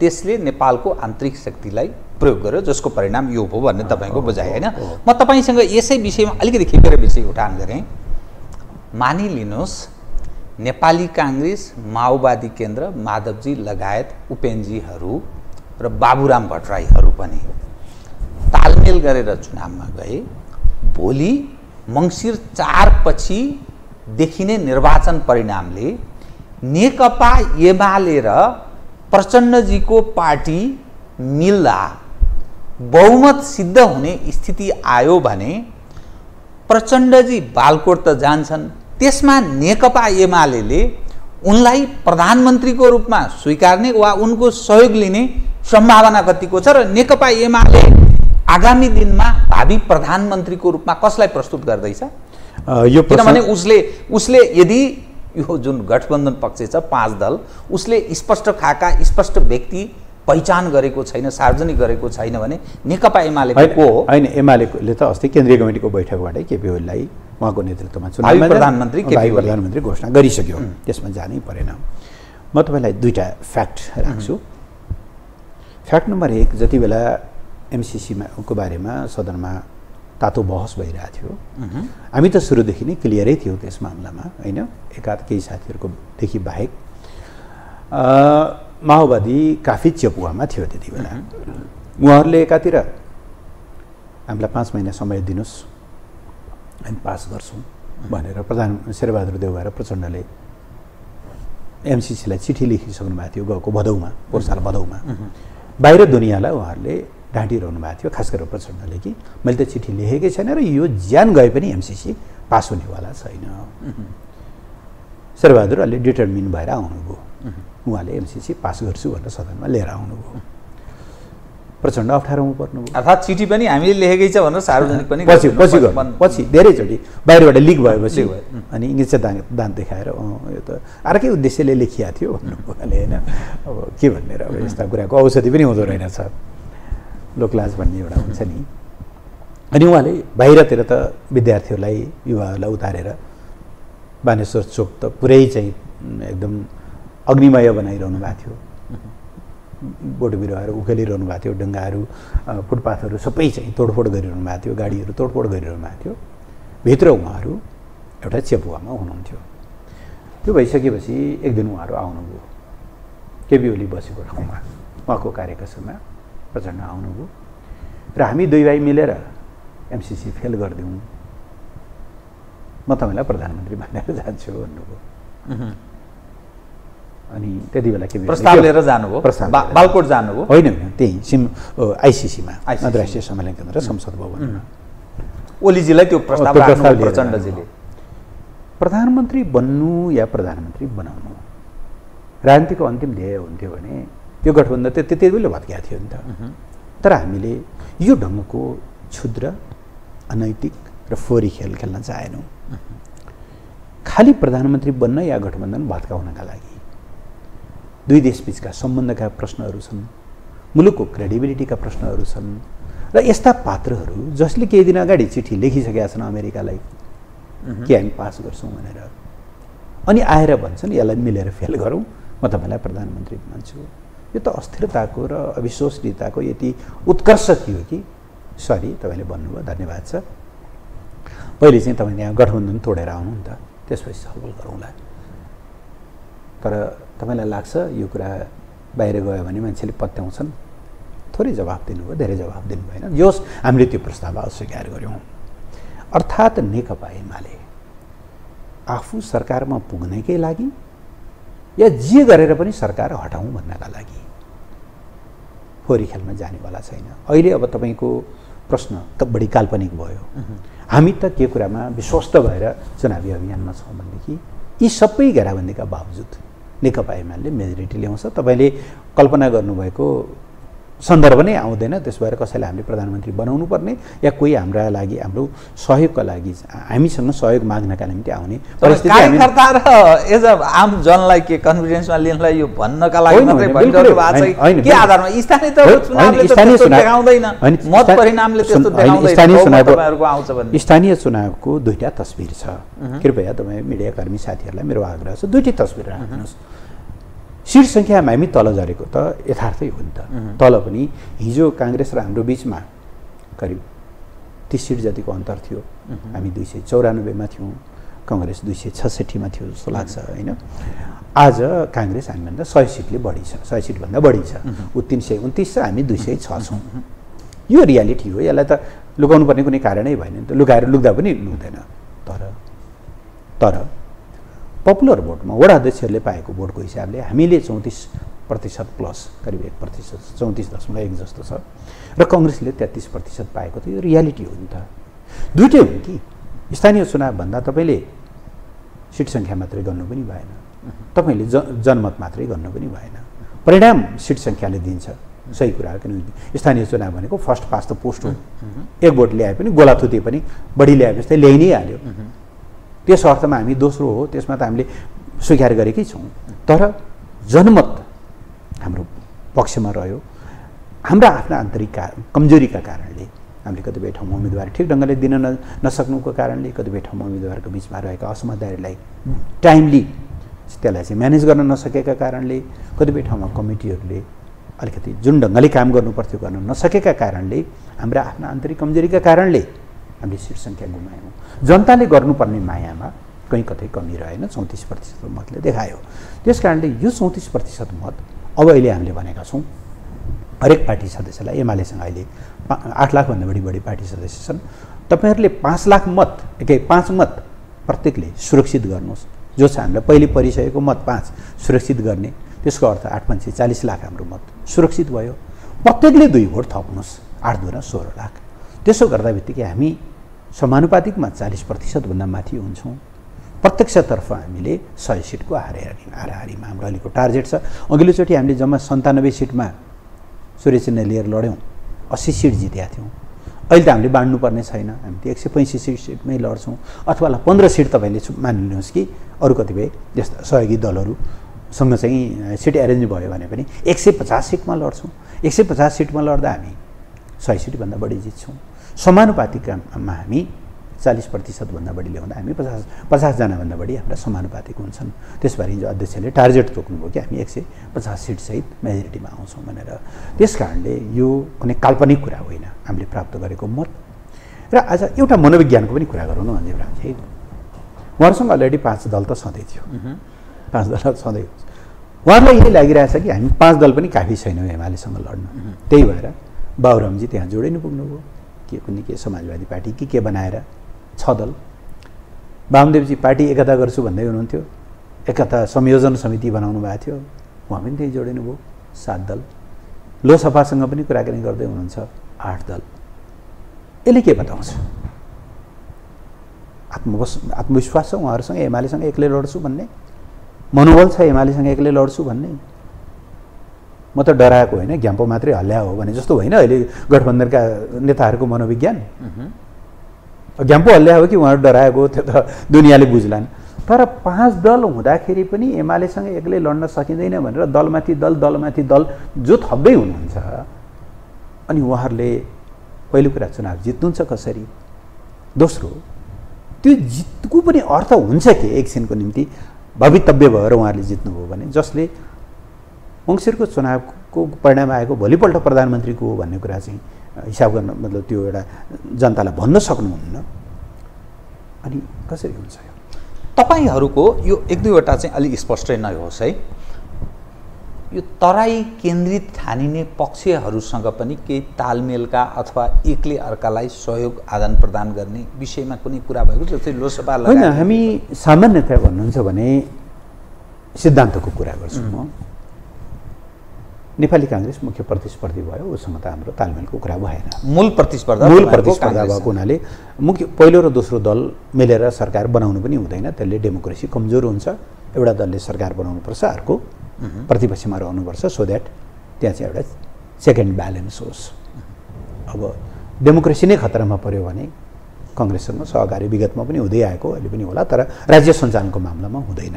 त्यसले नेपालको आन्तरिक शक्तिलाई प्रयोग गर्यो जसको परिणाम यो हो भन्ने तपाईँको बुझाइ होइन। म तपाईँसँग यसै विषयमा अलिकति खिपेर विषय उठान गरेँ। मानिलिनुहोस् नेपाली काङ्ग्रेस माओवादी केन्द्र माधवजी लगायत उपेनजीहरू र बाबुराम भट्टराईहरू पनि तालमेल गरेर चुनावमा गए। भोलि मङ्सिर चारपछि देखिने निर्वाचन परिणामले नेकपा एमाले र प्रचण्डजीको पार्टी मिल्दा बहुमत सिद्ध हुने स्थिति आयो भने प्रचण्डजी बालकोट त जान्छन्। त्यसमा नेकपा एमाले उनलाई प्रधानमन्त्रीको रूपमा स्वीकार्ने वा उनको सहयोग लिने सम्भावना कतिको छ र नेकपा एमाले आगामी दिनमा भावी प्रधानमन्त्रीको रूपमा कसलाई प्रस्तुत गर्दैछ? यो किनभने उसले उसले यदि यो जुन गठबन्धन पक्ष छ पाँच दल उसले स्पष्ट खाका स्पष्ट व्यक्ति पहिचान गरेको छैन सार्वजनिक गरेको छैन भने नेकपा होइन को हो? होइन एमालेले त अस्ति केन्द्रीय कमिटीको बैठकबाटै केपी ओलीलाई उहाँको नेतृत्वमा जाने- प्रधानमन्त्री केपी। प्रधानमन्त्री घोषणा गरिसक्यो। त्यसमा जानै परेन। म तपाईँलाई दुईवटा फ्याक्ट राख्छु। फ्याक्ट नम्बर एक जति बेला एमसिसीमा को बारेमा सदनमा तातो बहस भइरहेको थियो। हामी त सुरुदेखि नै क्लियरै थियौँ त्यस मामलामा होइन? एकाध केही साथीहरूको देखि बाहेक माओवादी काफी चेपुवामा थियो त्यति बेला। उहाँहरूले एकातिर हामीलाई पाँच महिना समय दिनुहोस् हामी पास गर्छौँ भनेर प्रधान शेरबहादुर देउवा र प्रचण्डले एमसिसीलाई चिठी लेखिसक्नु भएको थियो गएको भदौमा पोहोर साल भदौमा। बाहिर दुनियाँलाई उहाँहरूले ढाँटिरहनु भएको थियो खास गरेर प्रचण्डले कि मैले त चिठी लेखेकै छैन र यो ज्यान गए पनि एमसिसी पास हुनेवाला छैन। शेरबहादुर अलि डिटर्मिन भएर आउनुभयो। उहाँले एमसिसी पास गर्छु भनेर सदनमा लिएर आउनुभयो। प्रचण्ड अप्ठ्यारोमा पर्नुभयो। अर्थात् चिठी पनि हामीले लेखेकै छ भनेर सार्वजनिक पनि पछि पछि पछि धेरैचोटि बाहिरबाट लिक भएपछि अनि इङ्ग्लिस दान दान देखाएर यो त अर्कै उद्देश्यले लेखिया थियो भन्नु उहाँले होइन। अब के भन्ने र अब यस्ता कुराको औषधि पनि हुँदो रहेनछ। लोकलाज भन्ने एउटा हुन्छ नि। अनि उहाँले बाहिरतिर त विद्यार्थीहरूलाई युवाहरूलाई उतारेर बानेश्वर चोक त पुरै चाहिँ एकदम अग्निमय बनाइरहनु भएको थियो। बोट बिरुवाहरू उखेलिरहनु भएको थियो ढुङ्गाहरू अ, फुटपाथहरू सबै चाहिँ तोडफोड गरिरहनु भएको थियो गाडीहरू तोडफोड गरिरहनु भएको थियो। भित्र उहाँहरू एउटा चेपुवामा हुनुहुन्थ्यो। त्यो भइसकेपछि एक दिन उहाँहरू आउनुभयो। केपी ओली बसेको ठाउँमा उहाँको कार्यकक्षमा। प्रचण्ड आउनुभयो र हामी दुई भाइ मिलेर एमसिसी फेल गरिदिउँ। म तपाईँलाई प्रधानमन्त्री भनेर जान्छु भन्नुभयो। अनि त्यति बेला के प्रस्ताव लिएर जानुभयो? प्रस्ताव बालकोट जानुभयो? होइन होइन त्यही सिम आइसिसीमा अन्तर्राष्ट्रिय सम्मेलन केन्द्र संसद भवनमा ओलीजीलाई त्यो प्रस्ताव प्रचण्डजीले प्रधानमन्त्री बन्नु या प्रधानमन्त्री बनाउनु? राजनीतिको अन्तिम ध्येय हुन्थ्यो भने यो गठबन्धन त त्यति बेला भत्किएको थियो नि त। तर हामीले यो ढङ्गको क्षुद्र अनैतिक र फोरी खेल खेल्न चाहेनौँ। खालि प्रधानमन्त्री बन्न या गठबन्धन भत्काउनका लागि। दुई देशबिचका सम्बन्धका प्रश्नहरू छन् मुलुकको क्रेडिबिलिटीका प्रश्नहरू छन् र यस्ता पात्रहरू जसले केही दिन अगाडि चिठी लेखिसकेका छन् अमेरिकालाई कि हामी पास गर्छौँ भनेर। अनि आएर भन्छन् यसलाई मिलेर फेल गरौँ। म तपाईँलाई प्रधानमन्त्री बनाउँछु यो त अस्थिरताको र अविश्वसनीयताको यति उत्कर्ष थियो कि? सरी तपाईँले भन्नुभयो धन्यवाद छ पहिले चाहिँ तपाईँ यहाँ गठबन्धन तोडेर आउनु नि त त्यसपछि छलफल गरौँला। तर तपाईँलाई लाग्छ यो कुरा बाहिर गयो भने मान्छेले पत्याउँछन्? थोरै जवाफ दिनुभयो धेरै जवाफ दिनु भएन जोस् हामीले त्यो प्रस्ताव अस्वीकार गऱ्यौँ अर्थात् नेकपा एमाले आफू सरकारमा पुग्नैकै लागि या जे गरेर पनि सरकार हटाउँ भन्नका लागि। फोहोरी खेलमा जानेवाला छैन। अहिले अब तपाईँको प्रश्न त बढी काल्पनिक भयो। हामी त के कुरामा विश्वस्त भएर चुनावी अभियानमा छौँ भनेदेखि यी सबै घेराबन्दीका बावजुद नेकपा एमाले मेजोरिटी ल्याउँछ। तपाईँले कल्पना गर्नुभएको सन्दर्भ नै आउँदैन त्यस भएर कसैलाई हामीले प्रधानमन्त्री बनाउनु पर्ने या कोही हाम्रा लागि हाम्रो सहयोगका लागि हामीसँग सहयोग माग्नका निम्ति आउने कार्यकर्ता र एज अ आम जनलाई के कन्फिडेन्समा लिनलाई यो भन्नका लागि मात्रै कि? आधारमा? स्थानीय त चुनावले देखाउँदैन। मत परिणामले त्यस्तो देखाउँदैन। चुनावको- दुईवटा तस्बिर छ। कृपया तपाईँ मिडियाकर्मी साथीहरूलाई मेरो आग्रह छ दुईटै तस्बिर राख्नुहोस्। सिट सङ्ख्यामा हामी तल झरेको त यथार्थै हो नि त। तल पनि हिजो काङ्ग्रेस र हाम्रो बिचमा करिब तिस सिट जतिको अन्तर थियो। हामी दुई सय चौरानब्बेमा थियौँ कङ्ग्रेस दुई सय छसट्ठीमा थियो जस्तो लाग्छ होइन। आज काङ्ग्रेस हामीभन्दा सय सिटले बढी छ सय सिटभन्दा बढी छ। ऊ तिन सय उन्तिस छ हामी दुई सय छ छौँ। यो रियालिटी हो यसलाई त लुकाउनु पर्ने कुनै कारणै भएन नि त। लुकाएर लुक्दा पनि लुक्दैन। तर तर पपुलर भोटमा वडा अध्यक्षहरूले पाएको भोटको हिसाबले हामीले चौतिस प्रतिशत प्लस करिब एक प्रतिशत चौतिस दशमलव एक जस्तो छ। र कङ्ग्रेसले तेत्तिस प्रतिशत पाएको थियो यो रियालिटी हो नि त। दुइटै हो कि स्थानीय चुनावभन्दा तपाईँले सिट सङ्ख्या मात्रै गर्नु पनि भएन। तपाईँले ज जनमत मात्रै गर्नु पनि भएन। परिणाम सिट सङ्ख्याले दिन्छ। सही कुरा हो किनभने स्थानीय चुनाव भनेको फर्स्ट पास द पोस्ट हो। एक भोट ल्याए पनि गोला थुते पनि बढी ल्याए जस्तै ल्याइ नै हाल्यो। त्यस अर्थमा हामी दोस्रो हो त्यसमा त हामीले स्वीकार गरेकै छौँ। तर जनमत हाम्रो पक्षमा रह्यो। हाम्रा आफ्ना आन्तरिक का कमजोरीका कारणले हामीले कतिपय ठाउँमा उम्मेदवार ठिक ढङ्गले दिन न नसक्नुको कारणले कतिपय ठाउँमा उम्मेदवारको बिचमा रहेका असमझदारीलाई टाइमली त्यसलाई चाहिँ म्यानेज गर्न नसकेका कारणले कतिपय ठाउँमा कमिटीहरूले अलिकति जुन ढङ्गले काम गर्नु पर्थ्यो गर्न नसकेका कारणले हाम्रा आफ्ना आन्तरिक कमजोरीका कारणले हामीले सिट सङ्ख्या गुमायौँ। जनताले गर्नुपर्ने मायामा कहीँ कतै कमी रहेन चौतिस प्रतिशत मतले देखायो। त्यस कारणले यो चौतिस प्रतिशत मत अब अहिले हामीले भनेका छौँ हरेक पार्टी सदस्यलाई एमालेसँग अहिले पा आठ लाखभन्दा बढी बढी पार्टी सदस्य छन्। तपाईँहरूले पाँच लाख मत के पाँच मत प्रत्येकले सुरक्षित गर्नुहोस्। जो छ हामीलाई पहिले परिसकेको मत पाँच सुरक्षित गर्ने। त्यसको अर्थ आठ पाँच सय चालिस लाख हाम्रो मत सुरक्षित भयो। प्रत्येकले दुई भोट थप्नुहोस् आठ दुई सोह्र लाख। त्यसो गर्दा बित्तिकै हामी समानुपातिकमा चालिस प्रतिशतभन्दा माथि हुन्छौँ। प्रत्यक्षतर्फ हामीले सय सिटको हाराहारी हाराहारीमा हाम्रो अहिलेको टार्गेट छ। अघिल्लोचोटि हामीले जम्मा सन्तानब्बे सिटमा सूर्य चिन्ह लिएर लड्यौँ। अस्सी सिट जितेका थियौँ। अहिले त हामीले बाँड्नुपर्ने छैन। हामी त एक सय पैँसठी सिट सिटमै लड्छौँ। अथवा पन्ध्र सिट तपाईँले मानिलिनुहोस् कि अरू कतिपय यस्ता सहयोगी दलहरूसँग चाहिँ सिट एरेन्ज भयो भने पनि एक सय पचास सिटमा लड्छौँ। एक सय पचास सिटमा लड्दा हामी सय सिटभन्दा बढी जित्छौँ। समानुपातिकमा हामी चालिस प्रतिशतभन्दा बढी ल्याउँदा हामी पचास पचासजनाभन्दा बढी हाम्रा समानुपातिक हुन्छन्। त्यसबारे हिजो अध्यक्षले टार्गेट तोक्नुभयो कि हामी एक सय पचास सिटसहित मेजोरिटीमा आउँछौँ भनेर। त्यस कारणले यो कुनै काल्पनिक कुरा होइन हामीले प्राप्त गरेको मत। र आज एउटा मनोविज्ञानको पनि कुरा गरौँ न अन्जिम रामजी उहाँहरूसँग अलरेडी पाँच दल त सधैँ थियो। पाँच दल सधैँ हुन्छ उहाँहरूलाई यही लागिरहेछ कि हामी पाँच दल पनि काफी छैनौँ एमालेसँग लड्न। त्यही भएर बाबुरामजी त्यहाँ जोडिनु पुग्नुभयो। के कुनै के समाजवादी पार्टी के के बनाएर छ दल? वामदेवजी पार्टी एकता गर्छु भन्दै हुनुहुन्थ्यो। एकता संयोजन समिति बनाउनु भएको थियो। उहाँ पनि त्यही जोडिनु भयो। सात दल। लोसपासँग पनि कुराकानी गर्दै हुनुहुन्छ आठ दल। यसले के बताउँछ? आत्मवश आत्मविश्वास छ उहाँहरूसँग एमालेसँग एक्लै लड्छु भन्ने। मनोबल छ एमालेसँग एक्लै लड्छु भन्ने। म त डराएको होइन घ्याम्पो मात्रै हल्ल्या हो भने जस्तो होइन अहिले गठबन्धनका नेताहरूको मनोविज्ञान। घ्याम्पो हल्ल्या हो कि उहाँहरू डराएको त्यो त दुनियाँले बुझ्लान्। तर पाँच दल हुँदाखेरि पनि एमालेसँग एक्लै लड्न सकिँदैन भनेर दलमाथि दल दलमाथि दल जो थप्दै हुनुहुन्छ अनि उहाँहरूले पहिलो कुरा चुनाव जित्नुहुन्छ कसरी? दोस्रो त्यो जितको पनि अर्थ हुन्छ कि एकछिनको निम्ति? भवितव्य भएर उहाँहरूले जित्नुभयो भने जसले मङ्सिरको चुनावको परिणाम आएको भोलिपल्ट प्रधानमन्त्रीको हो भन्ने कुरा चाहिँ हिसाब गर्न मतलब त्यो एउटा जनतालाई भन्न सक्नुहुन्न। अनि कसरी हुन्छ यो? तपाईँहरूको यो एक दुईवटा चाहिँ अलिक स्पष्टै नै होस् है। यो तराई केन्द्रित ठानिने पक्षहरूसँग पनि केही तालमेलका अथवा एकले अर्कालाई सहयोग आदान प्रदान गर्ने विषयमा कुनै कुरा भएको जस्तै लोकसभा होइन हामी सामान्यतया भन्नुहुन्छ भने सिद्धान्तको कुरा गर्छु म। नेपाली काङ्ग्रेस मुख्य प्रतिस्पर्धी भयो उसँग त हाम्रो तालमेलको कुरा भएन। मूल प्रतिस्पर्धा मूल प्रतिस्पर्धा भएको हुनाले मुख्य पहिलो र दोस्रो दल मिलेर सरकार बनाउनु पनि हुँदैन त्यसले डेमोक्रेसी कमजोर हुन्छ। एउटा दलले सरकार बनाउनुपर्छ अर्को प्रतिपक्षमा रहनुपर्छ सो द्याट त्यहाँ चाहिँ एउटा चेक एन्ड ब्यालेन्स होस्। अब डेमोक्रेसी नै खतरामा पऱ्यो भने कङ्ग्रेससँग सहकारी विगतमा पनि हुँदै आएको अहिले पनि होला तर राज्य सञ्चालनको मामलामा हुँदैन।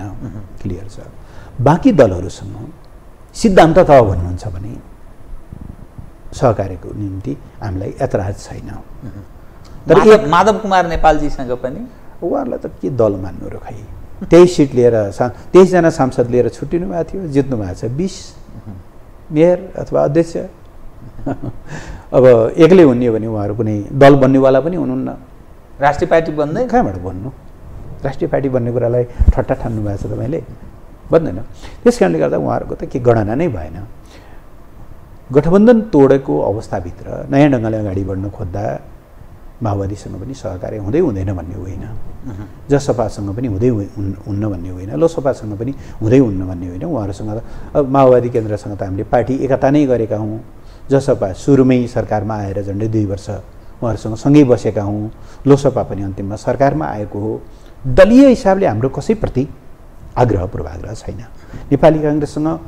क्लियर छ। बाँकी दलहरूसँग सिद्धान्त त भन्नुहुन्छ भने सहकार्यको निम्ति हामीलाई ऐतराज छैन। तर माधव कुमार नेपालजीसँग पनि? उहाँहरूलाई त के दल मान्नु र खै? तेइस सिट लिएर सा तेइसजना सांसद लिएर छुट्टिनु भएको थियो जित्नु भएको छ बिस। मेयर अथवा अध्यक्ष। अब एक्लै हुने हो भने उहाँहरू कुनै दल बन्नेवाला पनि हुनुहुन्न। राष्ट्रिय पार्टी बन्दै? कहाँबाट बन्नु? राष्ट्रिय पार्टी बन्ने कुरालाई ठट्टा ठान्नु भएको छ तपाईँले बन्दैन। त्यस कारणले गर्दा उहाँहरूको त के गणना नै भएन। गठबन्धन तोडेको अवस्थाभित्र नयाँ ढङ्गले अगाडि बढ्न खोज्दा माओवादीसँग पनि सहकार्य हुँदै हुँदैन भन्ने होइन। जसपासँग पनि हुँदै हुन्न भन्ने होइन। लोकसभासँग पनि हुँदै हुन्न भन्ने होइन। उहाँहरूसँग त अब माओवादी केन्द्रसँग त हामीले पार्टी एकता नै गरेका हौँ। जसपा सुरुमै सरकारमा आएर झन्डै दुई वर्ष उहाँहरूसँग सँगै बसेका हौँ। लोकसभा पनि अन्तिममा सरकारमा आएको हो। दलीय हिसाबले हाम्रो कसैप्रति आग्रह पूर्वाग्रह छैन। नेपाली काङ्ग्रेससँग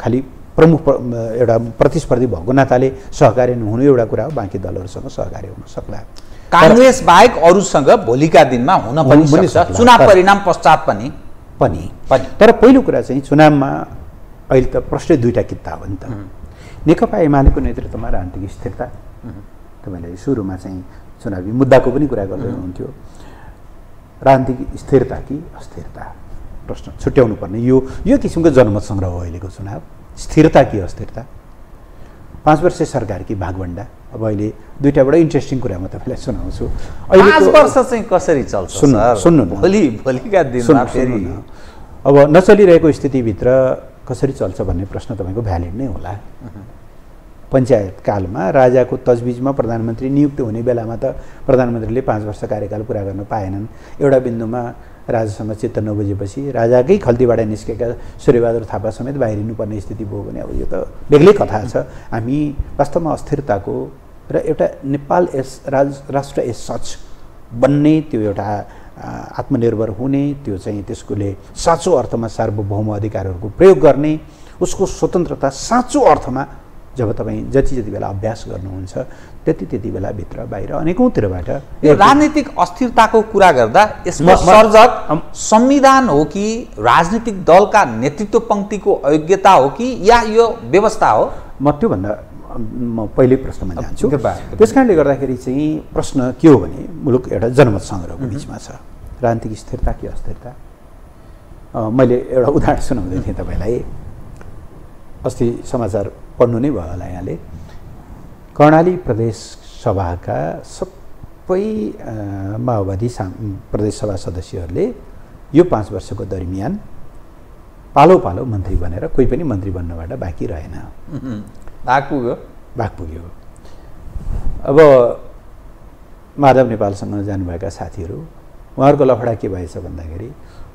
खालि प्रमुख प्र- एउटा प्रतिस्पर्धी भएको नाताले सहकार्य नहुनु एउटा कुरा हो बाँकी दलहरूसँग सहकार्य हुन सक्ला। काङ्ग्रेस बाहेक अरूसँग भोलिका दिनमा हुन पनि। चुनाव परिणाम पश्चात पनि। पनि। पनि। तर पहिलो कुरा चाहिँ चुनावमा अहिले त प्रश्नै दुईवटा किता हो नि त। नेकपा एमालेको नेतृत्वमा राजनीतिक स्थिरता। तपाईँले सुरुमा चाहिँ चुनावी मुद्दाको पनि कुरा गर्दै हुनुहुन्थ्यो। राजनीतिक स्थिरता कि अस्थिरता? प्रश्न छुट्याउनु पर्ने। यो यो किसिमको जनमत सङ्ग्रह हो अहिलेको चुनाव। स्थिरता कि अस्थिरता पाँच वर्ष सरकार कि भागभन्डा। अब अहिले दुइटा बडा इन्ट्रेस्टिङ कुरा म तपाईँलाई सुनाउँछु। पाँच अहिलेको- वर्ष चाहिँ कसरी चल्छ सुन्नु-। भोलि भोलिका दिनमा फेरि। अब नचलिरहेको स्थितिभित्र कसरी चल्छ भन्ने प्रश्न तपाईँको भ्यालिड नै होला। पञ्चायत कालमा राजाको तजबिजमा प्रधानमन्त्री नियुक्त हुने बेलामा त प्रधानमन्त्रीले पाँच वर्ष कार्यकाल पुरा गर्न पाएनन्। एउटा बिन्दुमा राजासँग चित्त नबुझेपछि राजाकै खल्तीबाट निस्केका सूर्यबहादुर थापा समेत बाहिरिनुपर्ने स्थिति भयो भने अब यो त बेग्लै कथा छ। हामी वास्तवमा अस्थिरताको र एउटा नेपाल एस राज राष्ट्र एस सच बन्ने त्यो एउटा आत्मनिर्भर हुने त्यो चाहिँ त्यसकोले साँचो अर्थमा सार्वभौम अधिकारहरूको प्रयोग गर्ने उसको स्वतन्त्रता साँचो अर्थमा जब तपाईँ जति जति बेला अभ्यास गर्नुहुन्छ त्यति त्यति बेला भित्र बाहिर अनेकौँतिरबाट यो राजनीतिक अस्थिरताको कुरा गर्दा यसको म- म- सर्जक संविधान हो कि राजनीतिक दलका नेतृत्व पङ्क्तिको अयोग्यता हो कि या यो व्यवस्था हो? म त्योभन्दा म पहिल्यै प्रश्नमा जान्छु। त्यस कारणले गर्दाखेरि चाहिँ प्रश्न के हो भने मुलुक एउटा जनमत सङ्ग्रहको बिचमा छ। राजनीतिक स्थिरता कि अस्थिरता? मैले एउटा उदाहरण सुनाउँदै थिएँ तपाईँलाई। अस्ति समाचार पढ्नु नै भयो होला यहाँले। कर्णाली प्रदेश सभाका सबै माओवादी सा प्रदेश सभा सदस्यहरूले यो पाँच वर्षको दरमियान पालो पालो मन्त्री बनेर कोही पनि मन्त्री बन्नबाट बाँकी रहेन। भाग पुग्यो। भाग पुग्यो। अब माधव नेपालसँग जानुभएका साथीहरू उहाँहरूको लफडा के भएछ भन्दाखेरि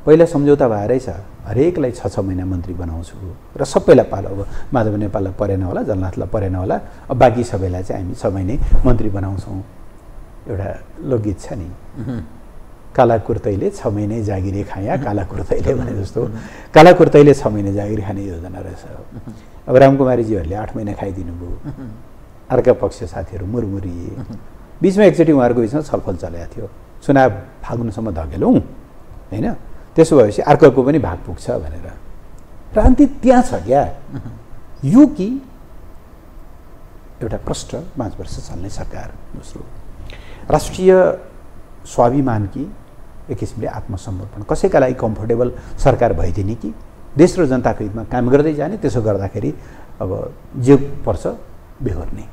पहिला सम्झौता भएरै छ। हरेकलाई छ छ महिना मन्त्री बनाउँछु। र सबैलाई पालो अब माधव नेपाललाई परेन होला जगन्नाथलाई परेन होला। अब बाँकी सबैलाई चाहिँ हामी छ महिने मन्त्री बनाउँछौँ। एउटा लोकगीत छ नि। काला कुर्तैले छ महिने जागिरे खाया काला कुर्तैले भने जस्तो। काला कुर्तैले छ महिने जागिर खाने योजना रहेछ। अब रामकुमारीजीहरूले आठ महिना खाइदिनु भयो। अर्का पक्ष साथीहरू मुरमुरिए। बिचमा एकचोटि उहाँहरूको बिचमा छलफल चलेको थियो। चुनाव फाग्नुसम्म धकेलौँ होइन? त्यसो भएपछि अर्कोको पनि भाग पुग्छ भनेर। राजनीति त्यहाँ छ क्या। यो कि एउटा प्रष्ट पाँच वर्ष चल्ने सरकार दोस्रो। राष्ट्रिय स्वाभिमान कि एक किसिमले आत्मसमर्पण। कसैका लागि कम्फोर्टेबल सरकार भइदिने कि? देश र जनताको हितमा काम गर्दै जाने त्यसो गर्दाखेरि अब जे पर्छ बेहोर्ने।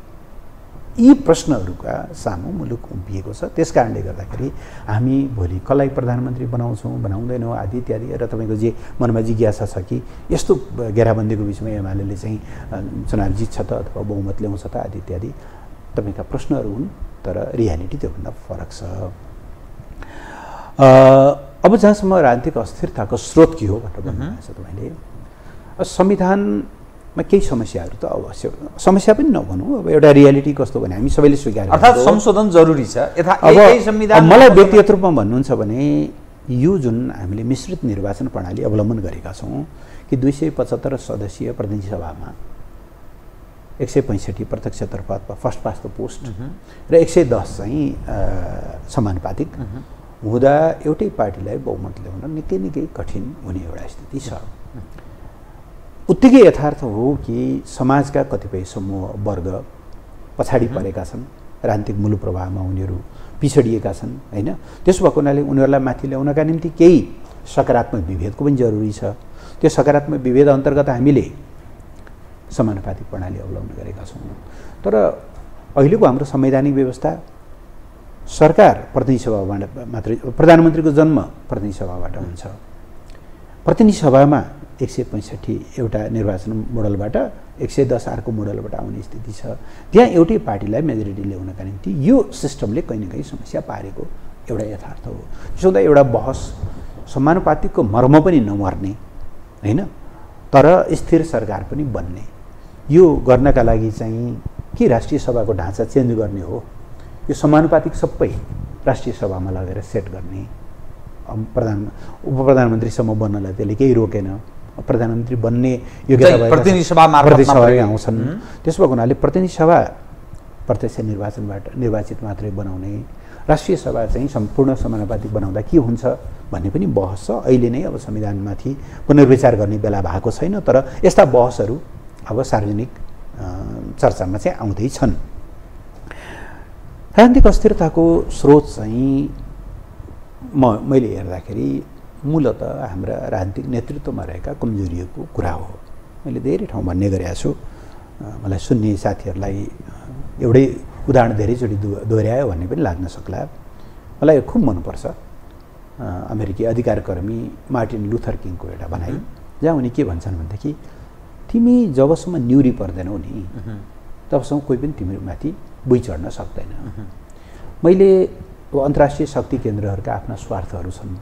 यी प्रश्नहरूका सामु मुलुक उभिएको छ। त्यस कारणले गर्दाखेरि हामी भोलि कसलाई प्रधानमन्त्री बनाउँछौँ बनाउँदैनौँ आदि इत्यादि र तपाईँको जे मनमा जिज्ञासा छ कि यस्तो घेराबन्दीको बिचमा एमाले चाहिँ चुनाव जित्छ त अथवा बहुमत ल्याउँछ त आदि इत्यादि तपाईँका प्रश्नहरू हुन् तर रियालिटी त्योभन्दा फरक छ। अब जहाँसम्म राजनीतिक अस्थिरताको स्रोत के हो भनेर भन्नुभएको छ तपाईँले अब संविधानमा केही समस्याहरू त अवश्य समस्या पनि नभनौँ अब एउटा रियालिटी कस्तो भने हामी सबैले स्वीकार अर्थात्। संशोधन जरुरी छ। अब मलाई व्यक्तिगत रूपमा भन्नुहुन्छ भने यो जुन हामीले मिश्रित निर्वाचन प्रणाली अवलम्बन गरेका छौँ कि दुई सय पचहत्तर सदस्यीय प्रतिनिधि सभामा एक सय पैँसठी प्रत्यक्षतर्फ अथवा फर्स्ट पास द पोस्ट र एक सय दस चाहिँ समानुपातिक हुँदा एउटै पार्टीलाई बहुमत ल्याउन निकै निकै कठिन हुने एउटा स्थिति छ। उत्तिकै यथार्थ हो कि समाजका कतिपय समूह वर्ग पछाडि परेका छन् राजनीतिक मूल प्रवाहमा उनीहरू पिछडिएका छन् होइन? त्यसो भएको हुनाले उनीहरूलाई माथि ल्याउनका निम्ति केही सकारात्मक विभेदको पनि जरुरी छ। त्यो सकारात्मक विभेद अन्तर्गत हामीले समानुपातिक प्रणाली अवलम्बन गरेका छौँ। तर अहिलेको हाम्रो संवैधानिक व्यवस्था सरकार प्रतिनिधि सभाबाट मात्रै प्रधानमन्त्रीको जन्म प्रतिनिधि सभाबाट हुन्छ। प्रतिनिधि सभामा एक सय पैँसठी एउटा निर्वाचन मोडलबाट एक सय दस अर्को मोडलबाट आउने स्थिति छ। त्यहाँ एउटै पार्टीलाई मेजोरिटी ल्याउनका निम्ति यो सिस्टमले कहीँ न कहीँ समस्या पारेको एउटा यथार्थ हो। त्यसो हुँदा एउटा बहस समानुपातिकको मर्म पनि नमर्ने होइन? तर स्थिर सरकार पनि बन्ने। यो गर्नका लागि चाहिँ के राष्ट्रिय सभाको ढाँचा चेन्ज गर्ने हो? यो समानुपातिक सबै राष्ट्रिय सभामा लगेर सेट गर्ने। प्रधान उप प्रधानमन्त्रीसम्म बन्नलाई त्यसले केही रोकेन। प्रधानमन्त्री बन्ने योग्यता प्रतिनिधि सभामै। आउँछन्। त्यसो भएको हुनाले प्रतिनिधि सभा प्रत्यक्ष निर्वाचनबाट निर्वाचित मात्रै बनाउने राष्ट्रिय सभा चाहिँ सम्पूर्ण समानुपातिक बनाउँदा के हुन्छ भन्ने पनि बहस छ अहिले नै अब संविधानमाथि पुनर्विचार गर्ने बेला भएको छैन तर यस्ता बहसहरू अब सार्वजनिक चर्चामा चाहिँ आउँदैछन् राजनीतिक अस्थिरताको स्रोत चाहिँ म मैले हेर्दाखेरि मूलत हाम्रा राजनीतिक नेतृत्वमा रहेका कमजोरीहरूको कुरा हो। मैले धेरै ठाउँ भन्ने गरेको छु। मलाई सुन्ने साथीहरूलाई एउटै उदाहरण धेरैचोटि दो दोहोऱ्यायो भन्ने पनि लाग्न सक्ला। मलाई खुब मनपर्छ। अमेरिकी अधिकारकर्मी मार्टिन लुथर किङको एउटा भनाइ। जहाँ उनी के भन्छन् भनेदेखि तिमी जबसम्म न्युरी पर्दैनौ नि तबसम्म कोही पनि तिमीमाथि बुइ चढ्न सक्दैन। मैले अन्तर्राष्ट्रिय शक्ति केन्द्रहरूका आफ्ना स्वार्थहरू छन्।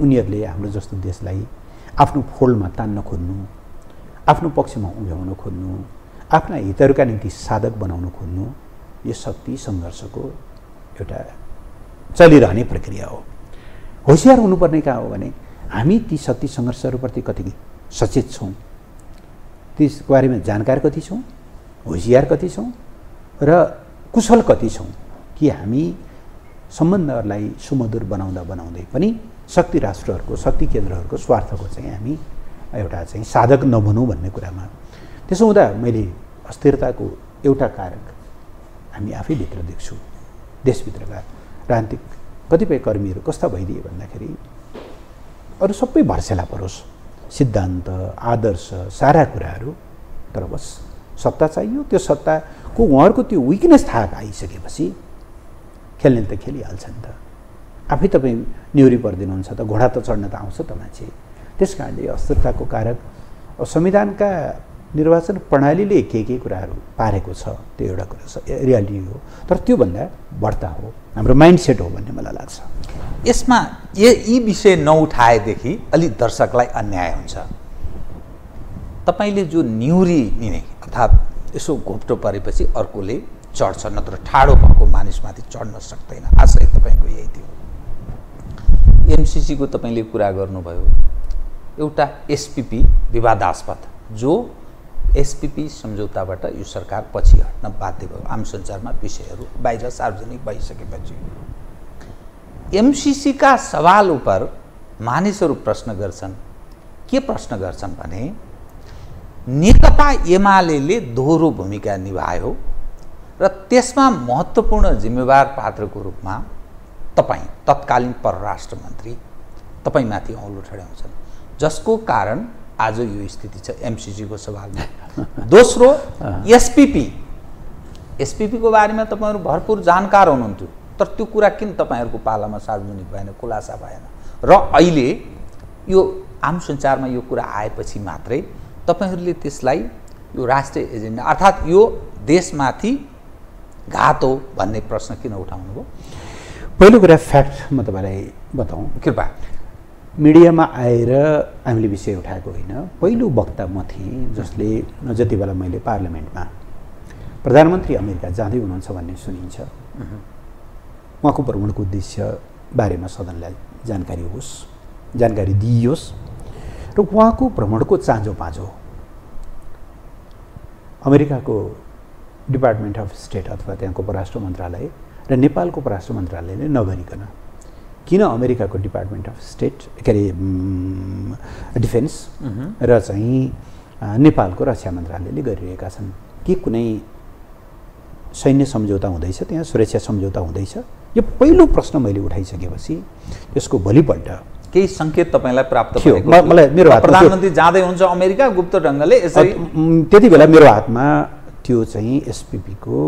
उनीहरूले हाम्रो जस्तो देशलाई आफ्नो फोल्डमा तान्न खोज्नु आफ्नो पक्षमा उभ्याउन खोज्नु आफ्ना हितहरूका निम्ति साधक बनाउन खोज्नु यो शक्ति सङ्घर्षको एउटा चलिरहने प्रक्रिया हो। होसियार हुनुपर्ने कहाँ हो भने हामी ती शक्ति सङ्घर्षहरूप्रति कति सचेत छौँ। त्यसको बारेमा जानकार कति छौँ होसियार कति छौँ र कुशल कति छौँ कि हामी सम्बन्धहरूलाई सुमधुर बनाउँदा बनाउँदै पनि शक्ति राष्ट्रहरूको शक्ति केन्द्रहरूको स्वार्थको चाहिँ हामी एउटा चाहिँ साधक नबनौँ भन्ने कुरामा। त्यसो हुँदा मैले अस्थिरताको एउटा कारक हामी आफैभित्र देख्छु। देशभित्रका राजनीतिक कतिपय कर्मीहरू कस्ता भइदिए भन्दाखेरि अरू सबै भर्सेला परोस् सिद्धान्त आदर्श सारा कुराहरू तर बस सत्ता चाहियो। त्यो सत्ताको उहाँहरूको त्यो विकनेस थाहा आइसकेपछि खेल्ने त खेलिहाल्छ नि त। आफै तपाईँ न्युरी परिदिनुहुन्छ त घोडा त चढ्न त आउँछ त मान्छे। त्यस कारणले अस्थिरताको कारक संविधानका निर्वाचन प्रणालीले के के कुराहरू पारेको छ त्यो एउटा कुरा छ रियालिटी हो। तर त्योभन्दा बढ्ता हो हाम्रो माइन्ड सेट हो भन्ने मलाई लाग्छ। यसमा ये विषय नउठाएदेखि अलि दर्शकलाई अन्याय हुन्छ। तपाईँले जो न्युरी लिने अर्थात् यसो घोप्टो परेपछि अर्कोले चढ्छ नत्र ठाडो भएको मानिसमाथि चढ्न सक्दैन। आशय तपाईँको यही थियो। एमसिसीको तपाईँले कुरा गर्नुभयो एउटा एसपिपी विवादास्पद जो एसपिपी सम्झौताबाट यो सरकार पछि हट्न बाध्य भयो। आम सञ्चारमा विषयहरू बाहिर सार्वजनिक भइसकेपछि। एमसिसीका सवाल उप मानिसहरू प्रश्न गर्छन्। के प्रश्न गर्छन् भने नेकपा एमाले दोहोरो भूमिका निभायो र त्यसमा महत्त्वपूर्ण जिम्मेवार पात्रको रूपमा तपाईँ तत्कालीन परराष्ट्र मन्त्री तपाईँमाथि औँलो ठड्याउँछन् जसको कारण आज यो स्थिति छ एमसिसीको सवालमा। दोस्रो एसपिपी एसपिपीको बारेमा तपाईँहरू भरपुर जानकार हुनुहुन्थ्यो तर त्यो कुरा किन तपाईँहरूको पालामा सार्वजनिक भएन खुलासा भएन? र अहिले यो आम सञ्चारमा यो कुरा आएपछि मात्रै तपाईँहरूले त्यसलाई यो राष्ट्रिय एजेन्डा अर्थात् यो देशमाथि घात हो भन्ने प्रश्न किन उठाउनु भयो पहिलो कुरा फ्याक्ट म तपाईँलाई बताउँ। कृपा मिडियामा आएर हामीले विषय उठाएको होइन। पहिलो वक्ता म थिएँ जसले जति बेला मैले पार्लियामेन्टमा प्रधानमन्त्री अमेरिका जाँदै हुनुहुन्छ भन्ने सुनिन्छ। उहाँको भ्रमणको उद्देश्य बारेमा सदनलाई जानकारी होस् जानकारी दिइयोस् र उहाँको भ्रमणको चाँजो पाँजो अमेरिकाको डिपार्टमेन्ट अफ स्टेट अथवा त्यहाँको परराष्ट्र मन्त्रालय र नेपालको परराष्ट्र मन्त्रालयले नगरिकन किन अमेरिकाको डिपार्टमेन्ट अफ स्टेट के अरे डिफेन्स र चाहिँ नेपालको रक्षा मन्त्रालयले गरिरहेका छन्? के कुनै सैन्य सम्झौता हुँदैछ त्यहाँ सुरक्षा सम्झौता हुँदैछ? यो पहिलो प्रश्न मैले उठाइसकेपछि यसको भोलिपल्ट केही सङ्केत तपाईँलाई प्राप्त थियो। मलाई- मेरो प्रधानमन्त्री जाँदै हुनुहुन्छ अमेरिका गुप्त ढङ्गले यसरी त्यति बेला मेरो हातमा त्यो चाहिँ एसपिपीको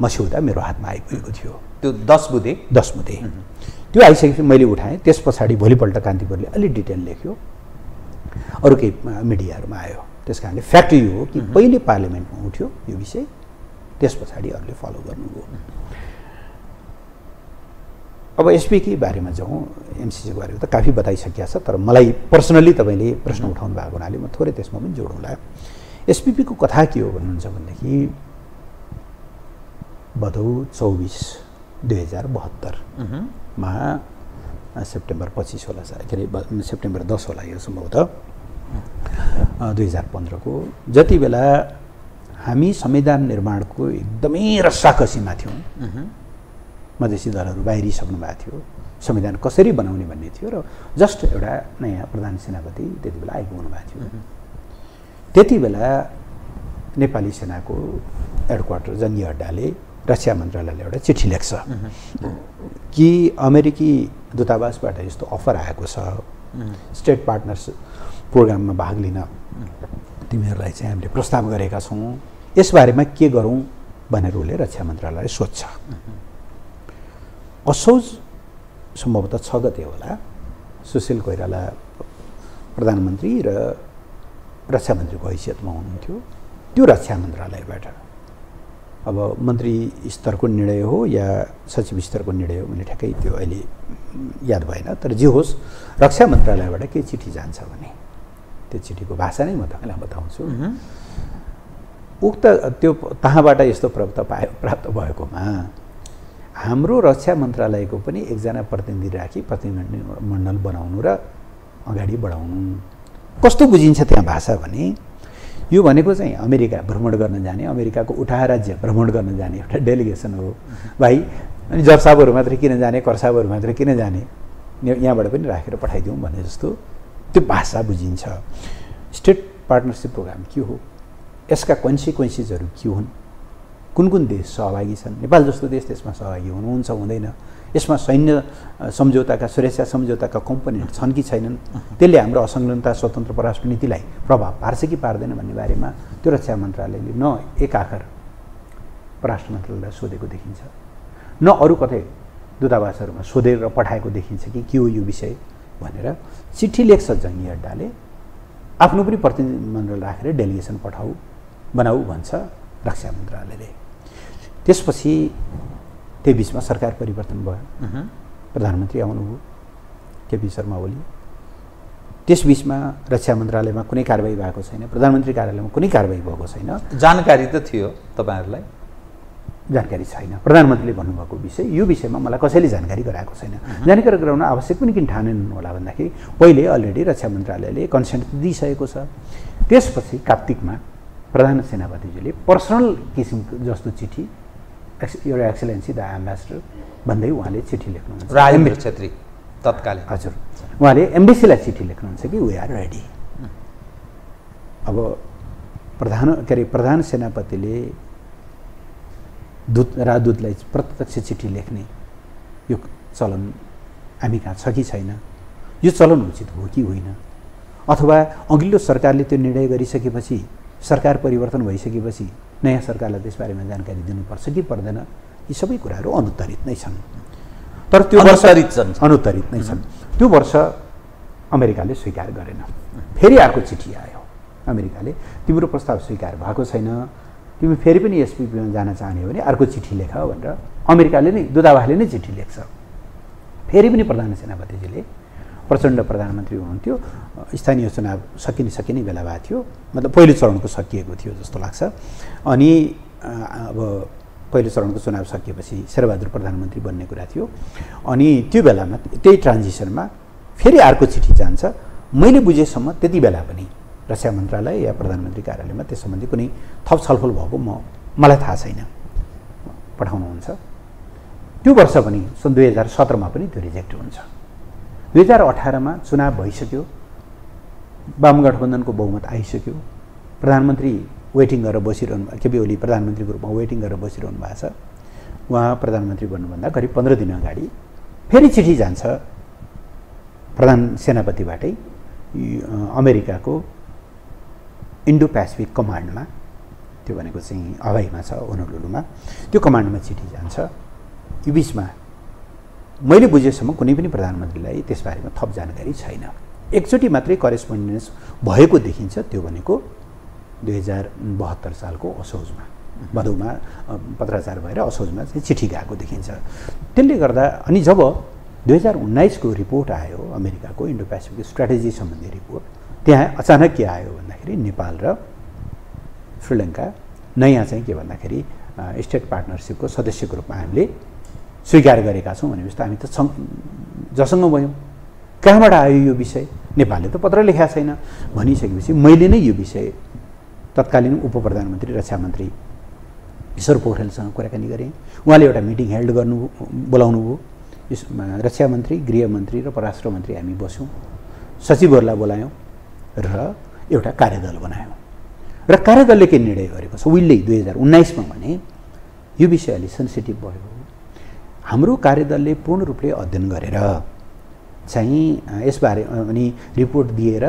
मस्यौदा मेरो हातमा आइपुगेको थियो। त्यो दस बुधे? दस मुदे त्यो आइसकेपछि मैले उठाएँ त्यस पछाडि भोलिपल्ट कान्तिपुरले अलि डिटेल लेख्यो। अरू केही मिडियाहरूमा आयो। त्यस कारणले फ्याक्ट यो हो कि पहिले पार्लियामेन्टमा उठ्यो यो विषय त्यस पछाडि अरूले फलो गर्नुभयो। अब एसपीकै बारेमा जाउँ एमसिसीको बारेमा त काफी बताइसकिया छ तर मलाई पर्सनल्ली तपाईँले प्रश्न उठाउनु भएको हुनाले म थोरै त्यसमा पनि जोडौँला एसपिपीको कथा के हो भन्नुहुन्छ भनेदेखि भदौ चौबिस दुई हजार बहत्तरमा सेप्टेम्बर पच्चिस होला सायद के अरे सेप्टेम्बर दस होला यो सम्भवतः। दुई हजार पन्ध्रको। जति बेला हामी संविधान निर्माणको एकदमै रस्साकसीमा थियौँ मधेसी दलहरू बाहिरिसक्नु भएको थियो संविधान कसरी बनाउने भन्ने थियो र जस्ट एउटा नयाँ प्रधान सेनापति त्यति बेला आइपुग्नु भएको थियो। त्यति बेला नेपाली सेनाको हेडक्वार्टर जङ्गी अड्डाले रक्षा मन्त्रालयले एउटा चिठी लेख्छ। कि अमेरिकी दूतावासबाट यस्तो अफर आएको छ स्टेट पार्टनर्स प्रोग्राममा भाग लिन तिमीहरूलाई चाहिँ हामीले प्रस्ताव गरेका छौँ। यसबारेमा के गरौँ भनेर उसले रक्षा मन्त्रालयले सोध्छ। असोज सम्भवतः छ गते होला सुशील कोइराला प्रधानमन्त्री र रक्षा मन्त्रीको हैसियतमा हुनुहुन्थ्यो। त्यो रक्षा मन्त्रालयबाट अब मन्त्री स्तरको निर्णय हो या सचिव स्तरको निर्णय हो भने ठ्याक्कै त्यो अहिले याद भएन। तर जे होस् रक्षा मन्त्रालयबाट के चिठी जान्छ भने त्यो चिठीको भाषा नै म तपाईँलाई बताउँछु। उक्त त्यो तहाँबाट यस्तो प्राप्त पाए प्राप्त भएकोमा हाम्रो रक्षा मन्त्रालयको पनि एकजना प्रतिनिधि राखी प्रतिनिधि मण्डल बनाउनु र अगाडि बढाउनु। कस्तो बुझिन्छ त्यहाँ भाषा भने यो भनेको चाहिँ अमेरिका भ्रमण गर्न जाने अमेरिकाको उठा राज्य भ्रमण गर्न जाने एउटा डेलिगेसन हो। भाइ अनि जर्साबहरू मात्रै किन जाने कर्साबहरू मात्रै किन जाने? यहाँबाट पनि राखेर पठाइदिउँ भने जस्तो त्यो भाषा बुझिन्छ। स्टेट पार्टनरसिप प्रोग्राम के हो? यसका कन्सिक्वेन्सेसहरू के हुन्? कुन कुन देश सहभागी छन्? नेपाल जस्तो देश त्यसमा सहभागी हुनुहुन्छ हुँदैन। यसमा सैन्य सम्झौताका सुरक्षा सम्झौताका कम्पोनेन्ट छन् कि छैनन् त्यसले हाम्रो असंलग्नता स्वतन्त्र परराष्ट्र नीतिलाई प्रभाव पार्छ कि पार्दैन भन्ने बारेमा त्यो रक्षा मन्त्रालयले न एक आखर परराष्ट्र मन्त्रालयलाई सोधेको देखिन्छ। न अरू कतै दूतावासहरूमा सोधेर पठाएको देखिन्छ कि के हो यो विषय भनेर चिठी लेख्छ जङ्गी अड्डाले आफ्नो पनि प्रतिनिधिमण्डल राखेर डेलिगेसन पठाऊ बनाऊ भन्छ रक्षा मन्त्रालयले। त्यसपछि त्यही बिचमा सरकार परिवर्तन भयो। प्रधानमन्त्री आउनुभयो केपी शर्मा ओली त्यस बिचमा रक्षा मन्त्रालयमा कुनै कारवाही भएको छैन प्रधानमन्त्री कार्यालयमा कुनै कारवाही भएको छैन। जानकारी त थियो तपाईँहरूलाई? जानकारी छैन। प्रधानमन्त्रीले भन्नुभएको विषय यो विषयमा मलाई कसैले जानकारी गराएको छैन। जानकारी गराउन आवश्यक पनि किन ठानेन होला भन्दाखेरि पहिले अलरेडी रक्षा मन्त्रालयले कन्सेन्ट दिइसकेको छ। त्यसपछि कार्तिकमा प्रधान सेनापतिजीले पर्सनल किसिमको जस्तो चिठी एउटा एक्सलेन्सी द एम्बेसडर भन्दै उहाँले चिठी लेख्नुहुन्छ। राजेन्द्र छेत्री तत्कालीन। हजुर। उहाँले एम्बेसीलाई चिठी लेख्नुहुन्छ कि वी आर रेडी अब प्रधान के अरे प्रधान सेनापतिले दूत राजदूतलाई प्रत्यक्ष चिठी लेख्ने यो चलन हामी कहाँ छ कि छैन? यो चलन उचित हो कि होइन? अथवा अघिल्लो सरकारले त्यो निर्णय गरिसकेपछि सरकार परिवर्तन भइसकेपछि नयाँ सरकारलाई त्यसबारेमा जानकारी दिनुपर्छ कि पर्दैन यी सबै कुराहरू अनुत्तरित नै छन्। तर त्यो वर्ष अनुत्तरित छन्। अनुत्तरित नै छन्। त्यो वर्ष अमेरिकाले स्वीकार गरेन। फेरि अर्को चिठी आयो। अमेरिकाले तिम्रो प्रस्ताव स्वीकार भएको छैन। तिमी फेरि पनि एसपिपीमा जान चाहने हो भने अर्को चिठी लेख भनेर अमेरिकाले नै दूतावासले नै चिठी लेख्छ। फेरि पनि प्रधान सेनापतिजीले प्रचण्ड प्रधानमन्त्री हुनुहुन्थ्यो। स्थानीय चुनाव सकिने सकिने बेला भएको थियो। मतलब पहिलो चरणको सकिएको थियो जस्तो लाग्छ। अनि अब पहिलो चरणको चुनाव सकिएपछि शेरबहादुर प्रधानमन्त्री बन्ने कुरा थियो। अनि त्यो बेलामा त्यही ट्रान्जिसनमा फेरि अर्को चिठी जान्छ। मैले बुझेसम्म त्यति बेला पनि रक्षा मन्त्रालय या प्रधानमन्त्री कार्यालयमा त्यस सम्बन्धी कुनै थप छलफल भएको म मलाई थाहा छैन। पठाउनुहुन्छ। त्यो वर्ष पनि सन् दुई हजार सत्रमा पनि त्यो रिजेक्ट हुन्छ। दुई हजार अठारमा चुनाव भइसक्यो। वाम गठबन्धनको बहुमत आइसक्यो। प्रधानमन्त्री वेटिङ गरेर बसिरहनु केपी ओली प्रधानमन्त्रीको रूपमा वेटिङ गरेर बसिरहनु भएको छ। उहाँ प्रधानमन्त्री बन्नुभन्दा करिब पन्ध्र दिन अगाडि फेरि चिठी जान्छ प्रधान सेनापतिबाटै अमेरिकाको इन्डो पेसिफिक कमान्डमा। त्यो भनेको चाहिँ हवाईमा छ ओनोलुलुमा। त्यो कमान्डमा चिठी जान्छ। यो बिचमा मैले बुझेसम्म कुनै पनि प्रधानमन्त्रीलाई त्यसबारेमा थप जानकारी छैन। एकचोटि मात्रै करेस्पोन्डेन्स भएको देखिन्छ त्यो भनेको दुई हजार बहत्तर सालको असोजमा भदौमा पत्राचार भएर असोजमा चाहिँ चिठी गएको देखिन्छ। त्यसले गर्दा अनि जब दुई हजार उन्नाइसको रिपोर्ट आयो अमेरिकाको इन्डो पेसिफिक स्ट्राटेजी सम्बन्धी रिपोर्ट त्यहाँ अचानक के आयो भन्दाखेरि नेपाल र श्रीलङ्का नयाँ चाहिँ के भन्दाखेरि स्टेट पार्टनरसिपको सदस्यको रूपमा हामीले स्वीकार गरेका छौँ भनेपछि त हामी त सँग जसँग भयौँ। कहाँबाट आयो यो विषय? नेपालले त पत्र लेखाएको छैन। भनिसकेपछि मैले नै यो विषय तत्कालीन उप प्रधानमन्त्री रक्षा मन्त्री ईश्वर पोखरेलसँग कुराकानी गरेँ। उहाँले एउटा मिटिङ हेल्ड गर्नु बोलाउनु भयो। रक्षा मन्त्री गृहमन्त्री र परराष्ट्र मन्त्री हामी बस्यौँ। सचिवहरूलाई बोलायौँ र एउटा कार्यदल बनायौँ। र कार्यदलले के निर्णय गरेको छ? उहिले दुई हजार उन्नाइसमा भने यो विषय अलिक सेन्सिटिभ भयो। हाम्रो कार्यदलले पूर्ण रूपले अध्ययन गरेर चाहिँ यसबारे अनि रिपोर्ट दिएर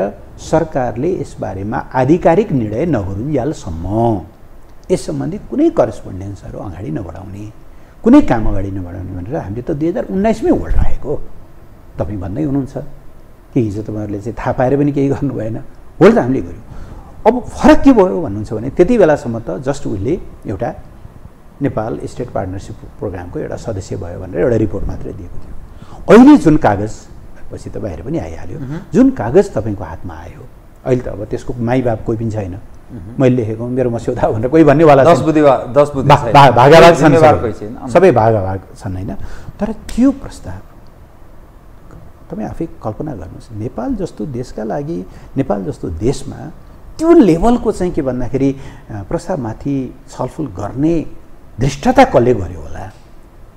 सरकारले यसबारेमा आधिकारिक निर्णय नगरुन्जेलसम्म यस सम्बन्धी कुनै करेस्पोन्डेन्सहरू अगाडि नबढाउने कुनै काम अगाडि नबढाउने भनेर हामीले त दुई हजार उन्नाइसमै होल्ड राखेको। तपाईँ भन्दै हुनुहुन्छ। कि हिजो तपाईँहरूले चाहिँ थाहा पाएर पनि केही गर्नु भएन। होल्ड त हामीले गऱ्यौँ अब फरक के भयो भन्नुहुन्छ भने त्यति बेलासम्म त जस्ट उसले एउटा नेपाल स्टेट पार्टनरसिप प्रोग्रामको एउटा सदस्य भयो भनेर एउटा रिपोर्ट मात्रै दिएको थियो। अहिले जुन कागज पछि त बाहिर पनि आइहाल्यो। जुन कागज तपाईँको हातमा आयो अहिले त अब त्यसको माई बाप कोही पनि छैन। मैले लेखेको मेरो मस्यौदा भनेर कोही भन्नेवाला भागाभाग छन् सबै। भागाभाग छन् होइन? तर त्यो प्रस्ताव तपाईँ आफै कल्पना गर्नुहोस् नेपाल जस्तो देशका लागि नेपाल जस्तो देशमा त्यो लेभलको चाहिँ के भन्दाखेरि प्रस्तावमाथि छलफल गर्ने धृष्टता कसले गर्यो होला?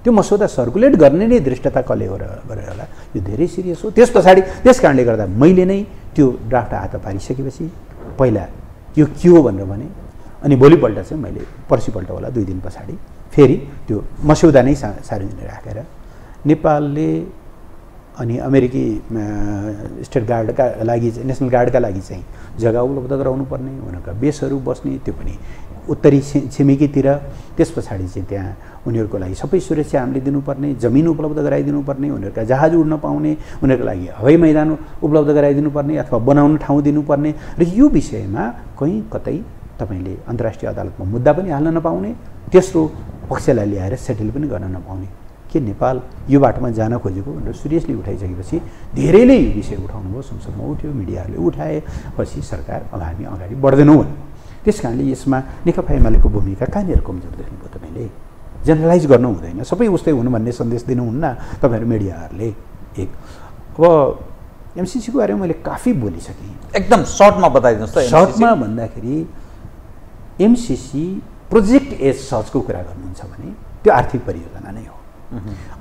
त्यो मसौदा सर्कुलेट गर्ने नै धृष्टता कसले गर्यो होला? यो धेरै सिरियस हो। त्यस पछाडि त्यस कारणले गर्दा मैले नै त्यो ड्राफ्ट हात पारिसकेपछि पहिला यो के हो भनेर भने अनि भोलिपल्ट चाहिँ मैले पर्सिपल्ट होला दुई दिन पछाडि फेरि त्यो मस्यौदा नै सा सार्वजनिक राखेर नेपालले अनि अमेरिकी स्टेट गार्डका लागि नेसनल गार्डका लागि चाहिँ जग्गा उपलब्ध गराउनु पर्ने उनीहरूका बेसहरू बस्ने त्यो पनि उत्तरी छिमेकीतिर त्यस पछाडि चाहिँ त्यहाँ उनीहरूको लागि सबै सुरक्षा हामीले दिनुपर्ने जमिन उपलब्ध गराइदिनु पर्ने उनीहरूका जहाज उड्न पाउने उनीहरूको लागि हवाई मैदान उपलब्ध गराइदिनु पर्ने अथवा बनाउन ठाउँ दिनुपर्ने र यो विषयमा कहीँ कतै तपाईँले अन्तर्राष्ट्रिय अदालतमा मुद्दा पनि हाल्न नपाउने तेस्रो पक्षलाई ल्याएर सेटल पनि गर्न नपाउने। के नेपाल यो बाटोमा जान खोजेको भनेर सिरियसली उठाइसकेपछि धेरैले यो विषय उठाउनु भयो संसदमा उठ्यो मिडियाहरूले उठाएपछि सरकार अब हामी अगाडि बढ्दैनौँ भन्नु त्यस कारणले यसमा नेकपा एमालेको भूमिका कहाँनिर कमजोर देख्नुभयो तपाईँले? जेनरलाइज गर्नु हुँदैन। सबै उस्तै हुनु भन्ने सन्देश दिनुहुन्न तपाईँहरू मिडियाहरूले। एक। अब एमसिसीको बारेमा मैले काफी बोलिसकेँ। एकदम सर्टमा बताइदिनुहोस् त सर्टमा भन्दाखेरि एमसिसी प्रोजेक्ट एज सचको कुरा गर्नुहुन्छ भने त्यो आर्थिक परियोजना नै हो।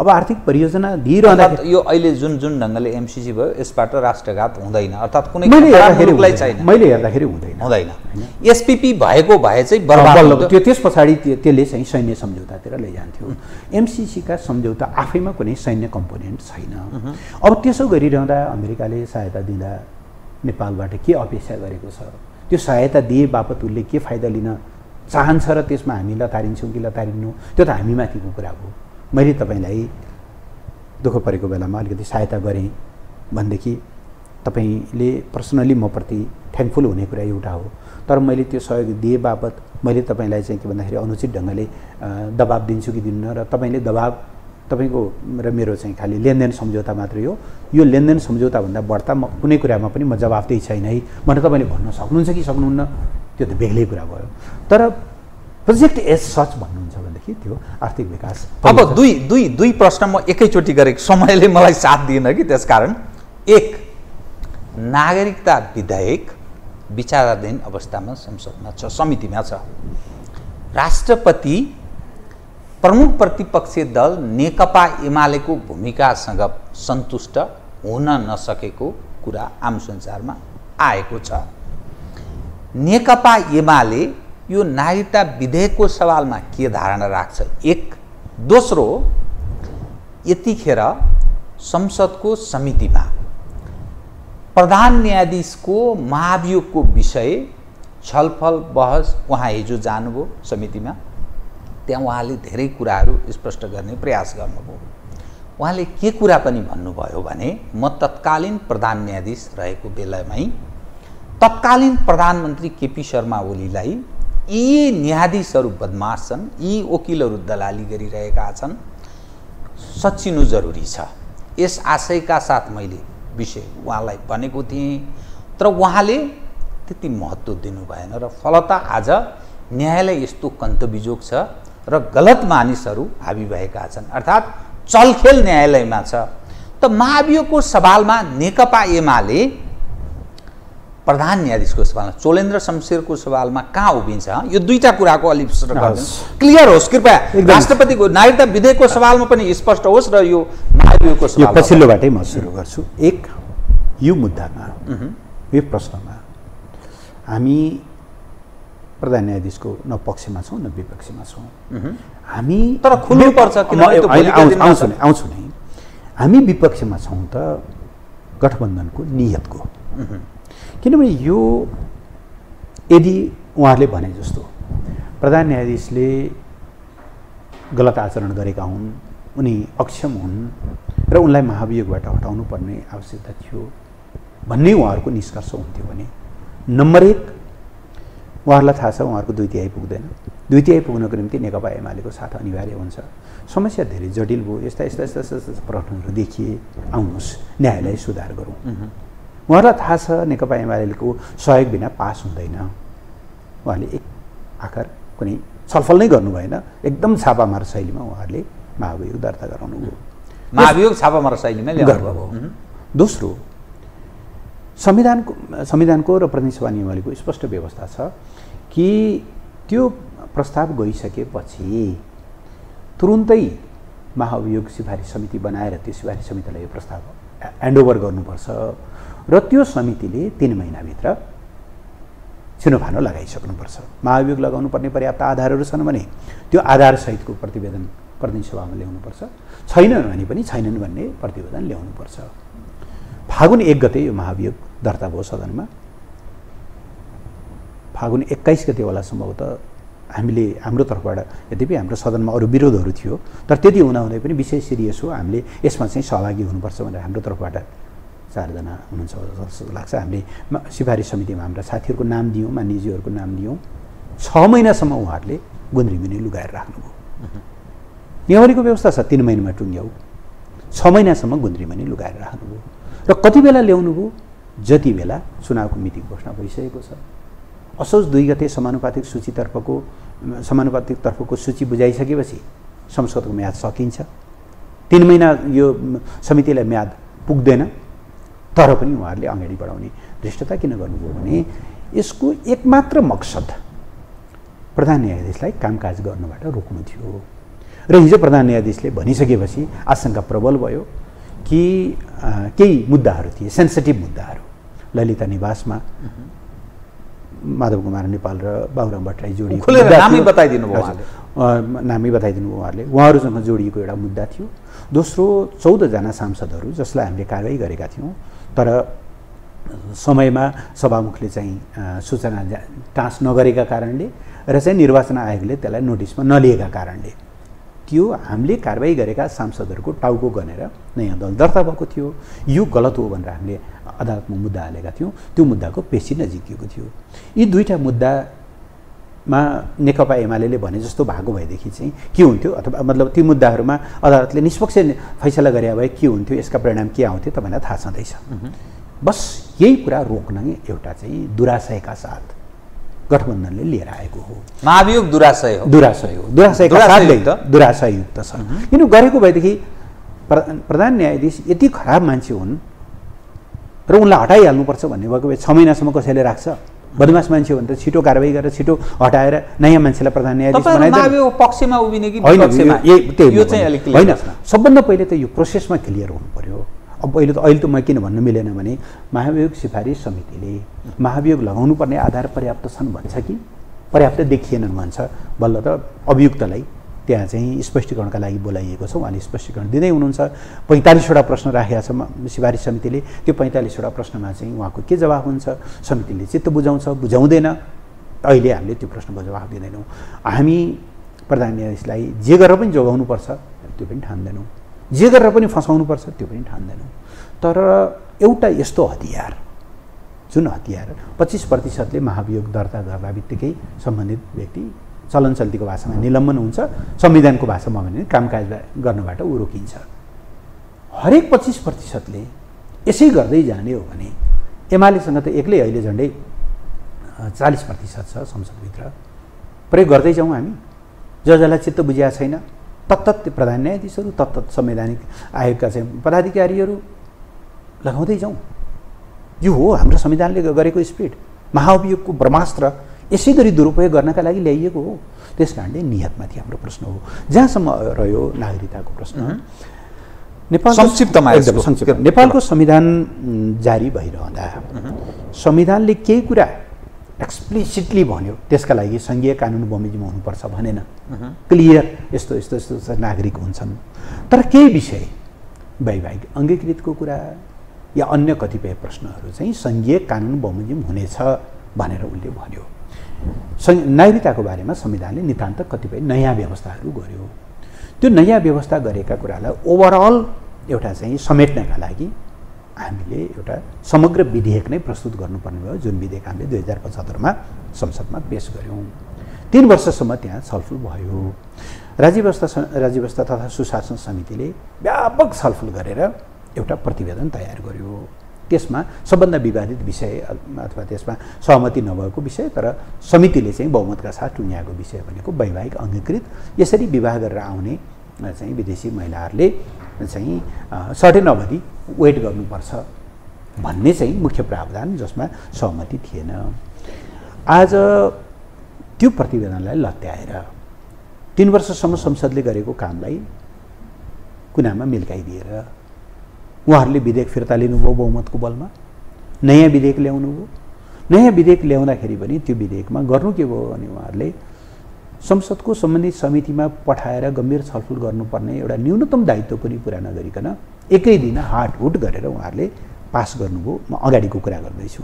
अब आर्थिक परियोजना दिइरहँदा यो अहिले जुन जुन ढङ्गले एमसिसी भयो यसबाट राष्ट्रघात हुँदैन। अर्थात् कुनै मैले हेर्दाखेरि हुँदैन। हुँदैन। एसपिपी भएको भए चाहिँ त्यो त्यस पछाडि त्यो- त्यसले चाहिँ सैन्य सम्झौतातिर लैजान्थ्यो। एमसिसीका सम्झौता आफैमा कुनै सैन्य कम्पोनेन्ट छैन। अब त्यसो गरिरहँदा अमेरिकाले सहायता दिँदा नेपालबाट के अपेक्षा गरेको छ? त्यो सहायता दिए बापत उसले के फाइदा लिन चाहन्छ र त्यसमा हामी लतारिन्छौँ कि लतारिन्नु त्यो त हामी माथिको कुरा हो। मैले तपाईँलाई दुःख परेको बेलामा अलिकति सहायता गरेँ भनेदेखि तपाईँले पर्सनली मप्रति थ्याङ्कफुल हुने कुरा एउटा हो। तर मैले त्यो सहयोग दिए बापत मैले तपाईँलाई चाहिँ के भन्दाखेरि अनुचित ढङ्गले दबाब दिन्छु कि दिन्न र तपाईँले दबाब तपाईँको र मेरो चाहिँ खालि लेनदेन सम्झौता मात्रै हो। यो लेनदेन सम्झौताभन्दा बढ्ता म कुनै कुरामा पनि म जवाफदेही छैन है भनेर तपाईँले भन्न सक्नुहुन्छ कि सक्नुहुन्न त्यो त बेग्लै कुरा भयो। तर प्रोजेक्ट एज सच भन्नुहुन्छ भनेदेखि त्यो आर्थिक विकास अब दुई दुई दुई प्रश्न म एकैचोटि गरेको समयले मलाई साथ दिएन कि त्यसकारण। एक नागरिकता विधेयक विचाराधीन अवस्थामा संसदमा छ समितिमा छ। राष्ट्रपति प्रमुख प्रतिपक्षी दल नेकपा एमालेको भूमिकासँग सन्तुष्ट हुन नसकेको कुरा आम सञ्चारमा आएको छ। नेकपा एमाले यो नागरिकता विधेयकको सवालमा के धारणा राख्छ? एक दोस्रो यतिखेर संसदको समितिमा प्रधान न्यायाधीशको महाभियोगको विषय छलफल बहस उहाँ हिजो जानुभयो समितिमा। त्यहाँ उहाँले धेरै कुराहरू स्पष्ट गर्ने प्रयास गर्नुभयो। उहाँले के कुरा पनि भन्नुभयो भने म तत्कालीन प्रधान न्यायाधीश रहेको बेलामै तत्कालीन प्रधानमन्त्री केपी शर्मा ओलीलाई यी न्यायाधीशहरू बदमास छन् यी वकिलहरू दलाली गरिरहेका छन्। सचिनु जरुरी छ। यस आशयका साथ मैले विषय उहाँलाई भनेको थिएँ तर उहाँले त्यति महत्त्व दिनु भएन र फलत आज न्यायालय यस्तो कन्तबिजोग छ र गलत मानिसहरू हाबी भएका छन्। अर्थात् चलखेल न्यायालयमा छ। त महाभियोगको सवालमा नेकपा एमाले प्रधान न्यायाधीशको सवालमा चोलेन्द्र शमशेरको सवालमा कहाँ उभिन्छ? यो दुईवटा कुराको अलिक क्लियर होस् कृपया। राष्ट्रपतिको नागरिकता विधेयकको सवालमा पनि स्पष्ट होस् र यो महाभियोगको यो पछिल्लोबाटै म सुरु गर्छु। एक यो मुद्दामा यो प्रश्नमा हामी प्रधान न्यायाधीशको न पक्षमा छौँ न विपक्षमा छौँ। हामी तर खुल्नुपर्छ आउँछु नै आउँछु नै। हामी विपक्षमा छौँ त गठबन्धनको नियतको। किनभने यो यदि उहाँहरूले भने जस्तो प्रधान न्यायाधीशले गलत आचरण गरेका हुन् उनी अक्षम हुन् र उनलाई महाभियोगबाट हटाउनु पर्ने आवश्यकता थियो भन्ने उहाँहरूको निष्कर्ष हुन्थ्यो भने नम्बर एक उहाँहरूलाई थाहा छ उहाँहरूको दुई तिहाई पुग्दैन। दुई तिहाई पुग्नको निम्ति नेकपा एमालेको साथ अनिवार्य हुन्छ। समस्या धेरै जटिल भयो। यस्ता यस्ता यस्ता यस्ता प्रश्नहरू देखिए आउनुहोस् न्यायालय सुधार गरौँ। उहाँहरूलाई थाहा छ नेकपा एमालेको सहयोग बिना पास हुँदैन। उहाँले एक आकार कुनै छलफल नै गर्नु भएन। एकदम छापामार शैलीमा उहाँहरूले महाभियोग दर्ता गराउनु भयो। महाभियोग छापामार शैलीमा गर्नुभयो दोस्रो संविधानको संविधानको र प्रतिनिधि सभा नियमावलीको स्पष्ट व्यवस्था छ कि त्यो प्रस्ताव गइसकेपछि तुरुन्तै महाअभियोग सिफारिस समिति बनाएर त्यो सिफारिस समितिलाई यो प्रस्ताव ह्यान्डओभर गर्नुपर्छ। र त्यो समितिले तिन महिनाभित्र छिनोफानो लगाइसक्नुपर्छ। महाभियोग लगाउनु पर्ने पर्याप्त आधारहरू छन् भने त्यो आधारसहितको प्रतिवेदन प्रतिनिधि सभामा ल्याउनुपर्छ। छैनन् भने पनि छैनन् भन्ने प्रतिवेदन ल्याउनुपर्छ। फागुन एक गते यो महाभियोग दर्ता भयो सदनमा। फागुन एक्काइस गते होला सम्भवतः हामीले हाम्रो तर्फबाट यद्यपि हाम्रो सदनमा अरू विरोधहरू थियो तर त्यति हुँदाहुँदै पनि विशेष सिरियस हो हामीले यसमा चाहिँ सहभागी हुनुपर्छ भनेर हाम्रो तर्फबाट चारजना हुनुहुन्छ जस्तो लाग्छ। हामीले सिफारिस समितिमा हाम्रा साथीहरूको नाम दियौँ मान्यजीहरूको नाम दियौँ। छ महिनासम्म उहाँहरूले गुन्द्री लुगाएर राख्नुभयो। नेवारीको व्यवस्था छ तिन महिनामा टुङ्ग्याउ। छ महिनासम्म गुन्द्री लुगाएर राख्नुभयो। र कति बेला ल्याउनु भयो? जति बेला चुनावको मिति घोषणा भइसकेको छ। असोज दुई गते समानुपातिक सूचीतर्फको समानुपातिक तर्फको सूची बुझाइसकेपछि संसदको म्याद सकिन्छ। तिन महिना यो समितिलाई म्याद पुग्दैन। तर पनि उहाँहरूले अगाडि बढाउने धृष्टता किन गर्नुभयो भने यसको एकमात्र मकसद प्रधान न्यायाधीशलाई कामकाज गर्नबाट रोक्नु थियो। र हिजो प्रधान न्यायाधीशले भनिसकेपछि आशंका प्रबल भयो कि केही मुद्दाहरू थिए सेन्सिटिभ मुद्दाहरू। ललिता निवासमा माधव कुमार नेपाल र बाबुराम भट्टराई जोडिएको नामै बताइदिनु भयो नामै बताइदिनु भयो उहाँहरूले। उहाँहरूसँग जोडिएको एउटा मुद्दा थियो। दोस्रो चौधजना सांसदहरू जसलाई हामीले कारवाही गरेका थियौँ तर समयमा सभामुखले चाहिँ सूचना टाँस नगरेका कारणले र चाहिँ निर्वाचन आयोगले त्यसलाई नोटिसमा नलिएका कारणले त्यो हामीले कारवाही गरेका सांसदहरूको टाउको गनेर नयाँ दल दर्ता भएको थियो। यो गलत हो भनेर हामीले अदालतमा मुद्दा हालेका थियौँ। त्यो मुद्दाको पेसी नजिकिएको थियो। यी दुईवटा मुद्दामा नेकपा एमाले भने जस्तो भएको भएदेखि चाहिँ के हुन्थ्यो? अथवा मतलब ती मुद्दाहरूमा अदालतले निष्पक्ष फैसला गरे भए के हुन्थ्यो? यसका परिणाम के आउँथ्यो तपाईँलाई थाहा छँदैछ। बस यही कुरा रोक्न एउटा चाहिँ दुराशयका साथ गठबन्धनले लिएर आएको हो। महाभियोग दुराशय हो। दुराशय हो। दुराशयका साथै दुराशयुक्त छ। किन गरेको भएदेखि प्रधान न्यायाधीश यति खराब मान्छे हुन् र उनलाई हटाइहाल्नुपर्छ भन्ने भएको भए छ महिनासम्म कसैले राख्छ? बदमास मान्छे हो भने त छिटो कारवाही गरेर छिटो हटाएर नयाँ मान्छेलाई प्रधान न्यायाधीश पक्षमा उभिने कि होइन। सबभन्दा पहिले त यो प्रोसेसमा क्लियर हुनु पर्यो। अब अहिले त अहिले त म किन भन्नु मिलेन भने महाभियोग सिफारिस समितिले महाभियोग लगाउनु पर्ने आधार पर्याप्त छन् भन्छ कि? पर्याप्त देखिएनन् भन्छ। बल्ल त अभियुक्तलाई त्यहाँ चाहिँ स्पष्टीकरणका लागि बोलाइएको छ उहाँले स्पष्टीकरण दिँदै हुनुहुन्छ। पैँतालिसवटा प्रश्न राखेका छ। सिफारिस समितिले त्यो पैँतालिसवटा प्रश्नमा चाहिँ उहाँको के जवाब हुन्छ? समितिले चित्त बुझाउँछ बुझाउँदैन। अहिले हामीले त्यो प्रश्नको जवाब दिँदैनौँ। हामी प्रधान न्यायाधीशलाई जे गरेर पनि जोगाउनुपर्छ त्यो पनि ठान्दैनौँ। जे गरेर पनि फसाउनुपर्छ त्यो पनि ठान्दैनौँ। तर एउटा यस्तो हतियार जुन हतियार पच्चिस प्रतिशतले महाभियोग दर्ता गर्दा बित्तिकै सम्बन्धित व्यक्ति चलन चल्तीको भाषामा निलम्बन हुन्छ संविधानको भाषामा भने कामकाज गर्नबाट ऊ रोकिन्छ। हरेक पच्चिस प्रतिशतले यसै गर्दै जाने हो भने एमालेसँग त एक्लै अहिले झन्डै चालिस प्रतिशत छ संसदभित्र। प्रयोग गर्दै जाउँ हामी। ज जसलाई चित्त बुझिया छैन तत्त प्रधान न्यायाधीशहरू तत्त संवैधानिक आयोगका चाहिँ पदाधिकारीहरू लगाउँदै जाउँ। यो हो हाम्रो संविधानले गरेको स्पिड। महाअभियोगको ब्रह्मास्त्र यसै गरी दुरुपयोग गर्नका लागि ल्याइएको हो। त्यस कारणले नियतमाथि हाम्रो प्रश्न हो। जहाँसम्म रह्यो नागरिकताको प्रश्न। नेपाल संक्षिप्तमा एकदम संक्षिप्त। नेपालको संविधान जारी भइरहँदा संविधानले केही कुरा एक्सप्लिसिटली भन्यो। त्यसका लागि सङ्घीय कानुन बमोजिम हुनुपर्छ भनेन। क्लियर यस्तो यस्तो यस्तो नागरिक हुन्छन्। तर केही विषय वैवाहिक अङ्गीकृतको कुरा या अन्य कतिपय प्रश्नहरू चाहिँ सङ्घीय कानुन बमोजिम हुनेछ भनेर उसले भन्यो। नागरिकताको बारेमा संविधानले नितान्त कतिपय नयाँ व्यवस्थाहरू गर्यो। त्यो नयाँ व्यवस्था गरेका कुरालाई ओभरअल एउटा चाहिँ समेट्नका लागि हामीले एउटा समग्र विधेयक नै प्रस्तुत गर्नुपर्ने भयो जुन विधेयक हामीले दुई हजार पचहत्तरमा संसदमा पेस गऱ्यौँ तिन वर्षसम्म त्यहाँ छलफल भयो। राज्य व्यवस्था राज्य व्यवस्था तथा सुशासन समितिले व्यापक छलफल गरेर एउटा प्रतिवेदन तयार गर्यो। त्यसमा सबभन्दा विवादित विषय अथवा त्यसमा सहमति नभएको विषय तर समितिले चाहिँ बहुमतका साथ टुङ्ग्याएको विषय भनेको वैवाहिक अङ्गीकृत। यसरी विवाह गरेर आउने चाहिँ विदेशी महिलाहरूले चाहिँ सर्टेन अवधि वेट गर्नुपर्छ भन्ने चाहिँ मुख्य प्रावधान जसमा सहमति थिएन। आज त्यो प्रतिवेदनलाई लत्याएर तिन वर्षसम्म संसदले गरेको कामलाई कुनामा मिल्काइदिएर उहाँहरूले विधेयक फिर्ता लिनुभयो बहुमतको बलमा। नयाँ विधेयक ल्याउनु भयो नयाँ विधेयक ल्याउँदाखेरि पनि त्यो विधेयकमा गर्नु के भयो भने उहाँहरूले संसदको सम्बन्धित समितिमा पठाएर गम्भीर छलफल गर्नुपर्ने एउटा न्यूनतम दायित्व पनि पुरा नगरिकन एकै दिन हाटहुट गरेर उहाँहरूले पास गर्नुभयो। म अगाडिको कुरा गर्दैछु।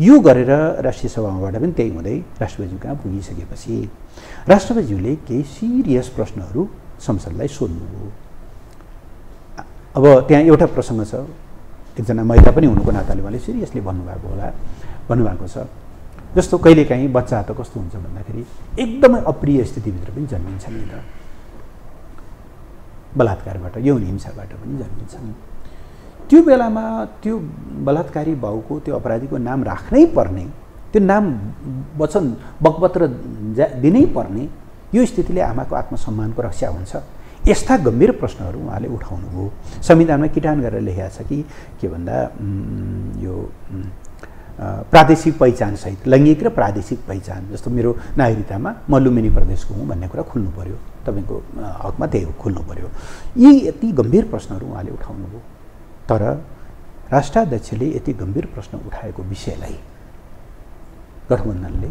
यो गरेर राष्ट्रिय सभाबाट पनि त्यही हुँदै राष्ट्रपतिज्यू कहाँ पुगिसकेपछि राष्ट्रपतिज्यूले केही सिरियस प्रश्नहरू संसदलाई सोध्नुभयो। अब त्यहाँ एउटा प्रसङ्ग छ। एकजना महिला पनि हुनुको नाताले उहाँले सिरियसली भन्नुभएको होला। भन्नुभएको छ जस्तो कहिलेकाहीँ बच्चा त कस्तो हुन्छ भन्दाखेरि एकदमै अप्रिय स्थितिभित्र पनि जन्मिन्छ नि त। बलात्कारबाट यौन हिंसाबाट पनि जन्मिन्छन्। त्यो बेलामा त्यो बलात्कारी बाउको त्यो अपराधीको नाम राख्नै पर्ने त्यो नाम वचन बकपत्र दिनै पर्ने यो स्थितिले आमाको आत्मसम्मानको रक्षा हुन्छ। यस्ता गम्भीर प्रश्नहरू उहाँले उठाउनुभयो। संविधानमा किटान गरेर लेखेको छ कि के भन्दा यो प्रादेशिक पहिचानसहित लैङ्गिक र प्रादेशिक पहिचान जस्तो मेरो नागरिकतामा म लुम्बिनी प्रदेशको हुँ भन्ने कुरा खुल्नु पऱ्यो तपाईँको हकमा त्यही हो खुल्नु पऱ्यो यी यति गम्भीर प्रश्नहरू उहाँले उठाउनुभयो। तर राष्ट्राध्यक्षले यति गम्भीर प्रश्न उठाएको विषयलाई गठबन्धनले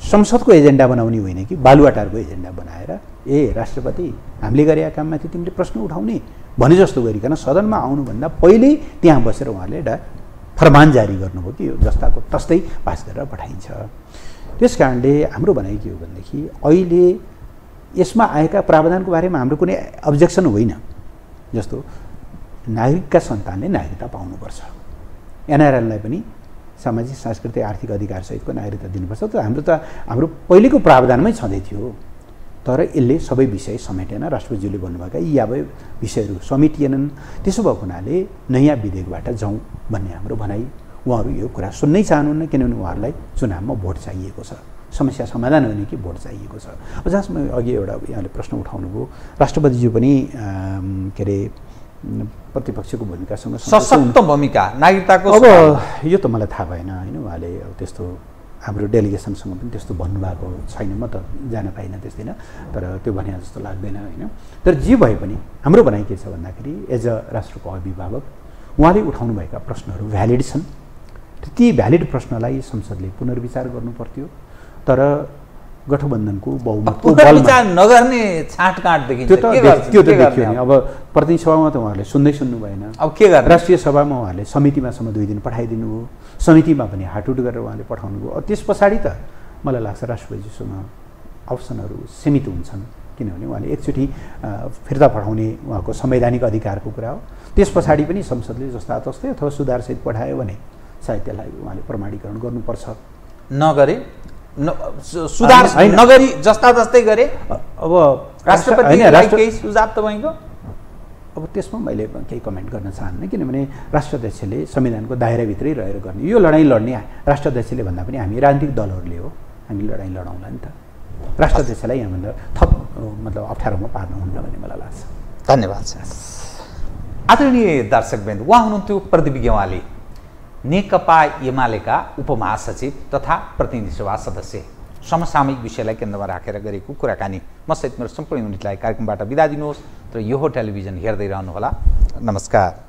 संसदको एजेन्डा बनाउने होइन कि? बालुवाटारको एजेन्डा बनाएर ए राष्ट्रपति हामीले गरेका काममाथि तिमीले प्रश्न उठाउने भने जस्तो गरिकन सदनमा आउनुभन्दा पहिल्यै त्यहाँ बसेर उहाँले एउटा फरमान जारी गर्नुभयो कि जस्ताको तस्तै पास गरेर पठाइन्छ। त्यस कारणले हाम्रो भनाइ के हो भनेदेखि अहिले यसमा आएका प्रावधानको बारेमा हाम्रो कुनै अब्जेक्सन होइन। जस्तो नागरिकका सन्तानले नागरिकता पाउनुपर्छ। एनआरएललाई पनि सामाजिक सांस्कृतिक आर्थिक अधिकारसहितको नागरिकता दिनुपर्छ। त हाम्रो त हाम्रो पहिलेको प्रावधानमै छँदै थियो। तर यसले सबै विषय समेटेन। राष्ट्रपतिज्यूले भन्नुभएका यी अब विषयहरू समेटिएनन्। त्यसो भएको हुनाले नयाँ विधेयकबाट जाउँ भन्ने हाम्रो भनाइ। उहाँहरू यो कुरा सुन्नै चाहनुहुन्न किनभने उहाँहरूलाई चुनावमा भोट चाहिएको छ। समस्या समाधान हुने कि भोट चाहिएको छ? जहाँसम्म अघि एउटा यहाँले प्रश्न उठाउनुभयो। राष्ट्रपतिज्यू पनि के अरे प्रतिपक्षको भूमिकासँग सशक्त भूमिका नागरिकताको अब यो त मलाई थाहा भएन होइन? उहाँले अब त्यस्तो हाम्रो डेलिगेसनसँग पनि त्यस्तो भन्नुभएको छैन म त जान पाइनँ त्यस दिन तर त्यो भने जस्तो लाग्दैन होइन? तर जे भए पनि हाम्रो भनाइ के छ भन्दाखेरि एज अ राष्ट्रको अभिभावक उहाँले उठाउनुभएका प्रश्नहरू भ्यालिड छन्। ती भ्यालिड प्रश्नलाई संसदले पुनर्विचार गर्नु पर्थ्यो। तर गठबन्धनको बहुमतको बलमा। नगर्ने छाँटकाँट देखिन्छ। त्यो त त देखियो नि? अब? प्रतिनिधि सभामा त उहाँहरूले सुन्दै सुन्नु भएन। अब के गर्ने? राष्ट्रिय सभामा उहाँले समितिमासम्म दुई दिन पठाइदिनु भयो। समितिमा पनि हाटुट गरेर उहाँले पठाउनु भयो। त्यस पछाडि त मलाई लाग्छ राष्ट्रपतिजीसँग अप्सनहरू सीमित हुन्छन्। किनभने उहाँले एकचोटि फिर्ता पठाउने उहाँको संवैधानिक अधिकारको कुरा हो। त्यस पछाडि पनि संसदले जस्ता तस्तै अथवा सुधारसहित पठायो भने सायद त्यसलाई उहाँले प्रमाणीकरण गर्नुपर्छ। नगरे सुधार। नगरी जस्ता जस्तै गरे। अब राष्ट्रपति सुझाव तपाईँको अब त्यसमा मैले केही कमेन्ट गर्न चाहन्न किनभने राष्ट्राध्यक्षले संविधानको दायराभित्रै रहेर गर्ने। यो लडाइँ लड्ने राष्ट्राध्यक्षले भन्दा पनि हामी राजनीतिक दलहरूले हो हामी लडाइँ लडाउँला नि त। राष्ट्राध्यक्षलाई यहाँभन्दा थप मतलब अप्ठ्यारोमा पार्नुहुन्न भन्ने मलाई लाग्छ। धन्यवाद आदरणीय दर्शकवृन्द उहाँ हुनुहुन्थ्यो प्रदीप गेवाली। नेकपा एमालेका उपमहासचिव तथा प्रतिनिधि सभा सदस्य। समसामयिक विषयलाई केन्द्रमा राखेर गरेको कुराकानी। म सहित मेरो सम्पूर्ण युनिटलाई कार्यक्रमबाट बिदा दिनुहोस् र यो टेलिभिजन हेर्दै रहनुहोला। नमस्कार।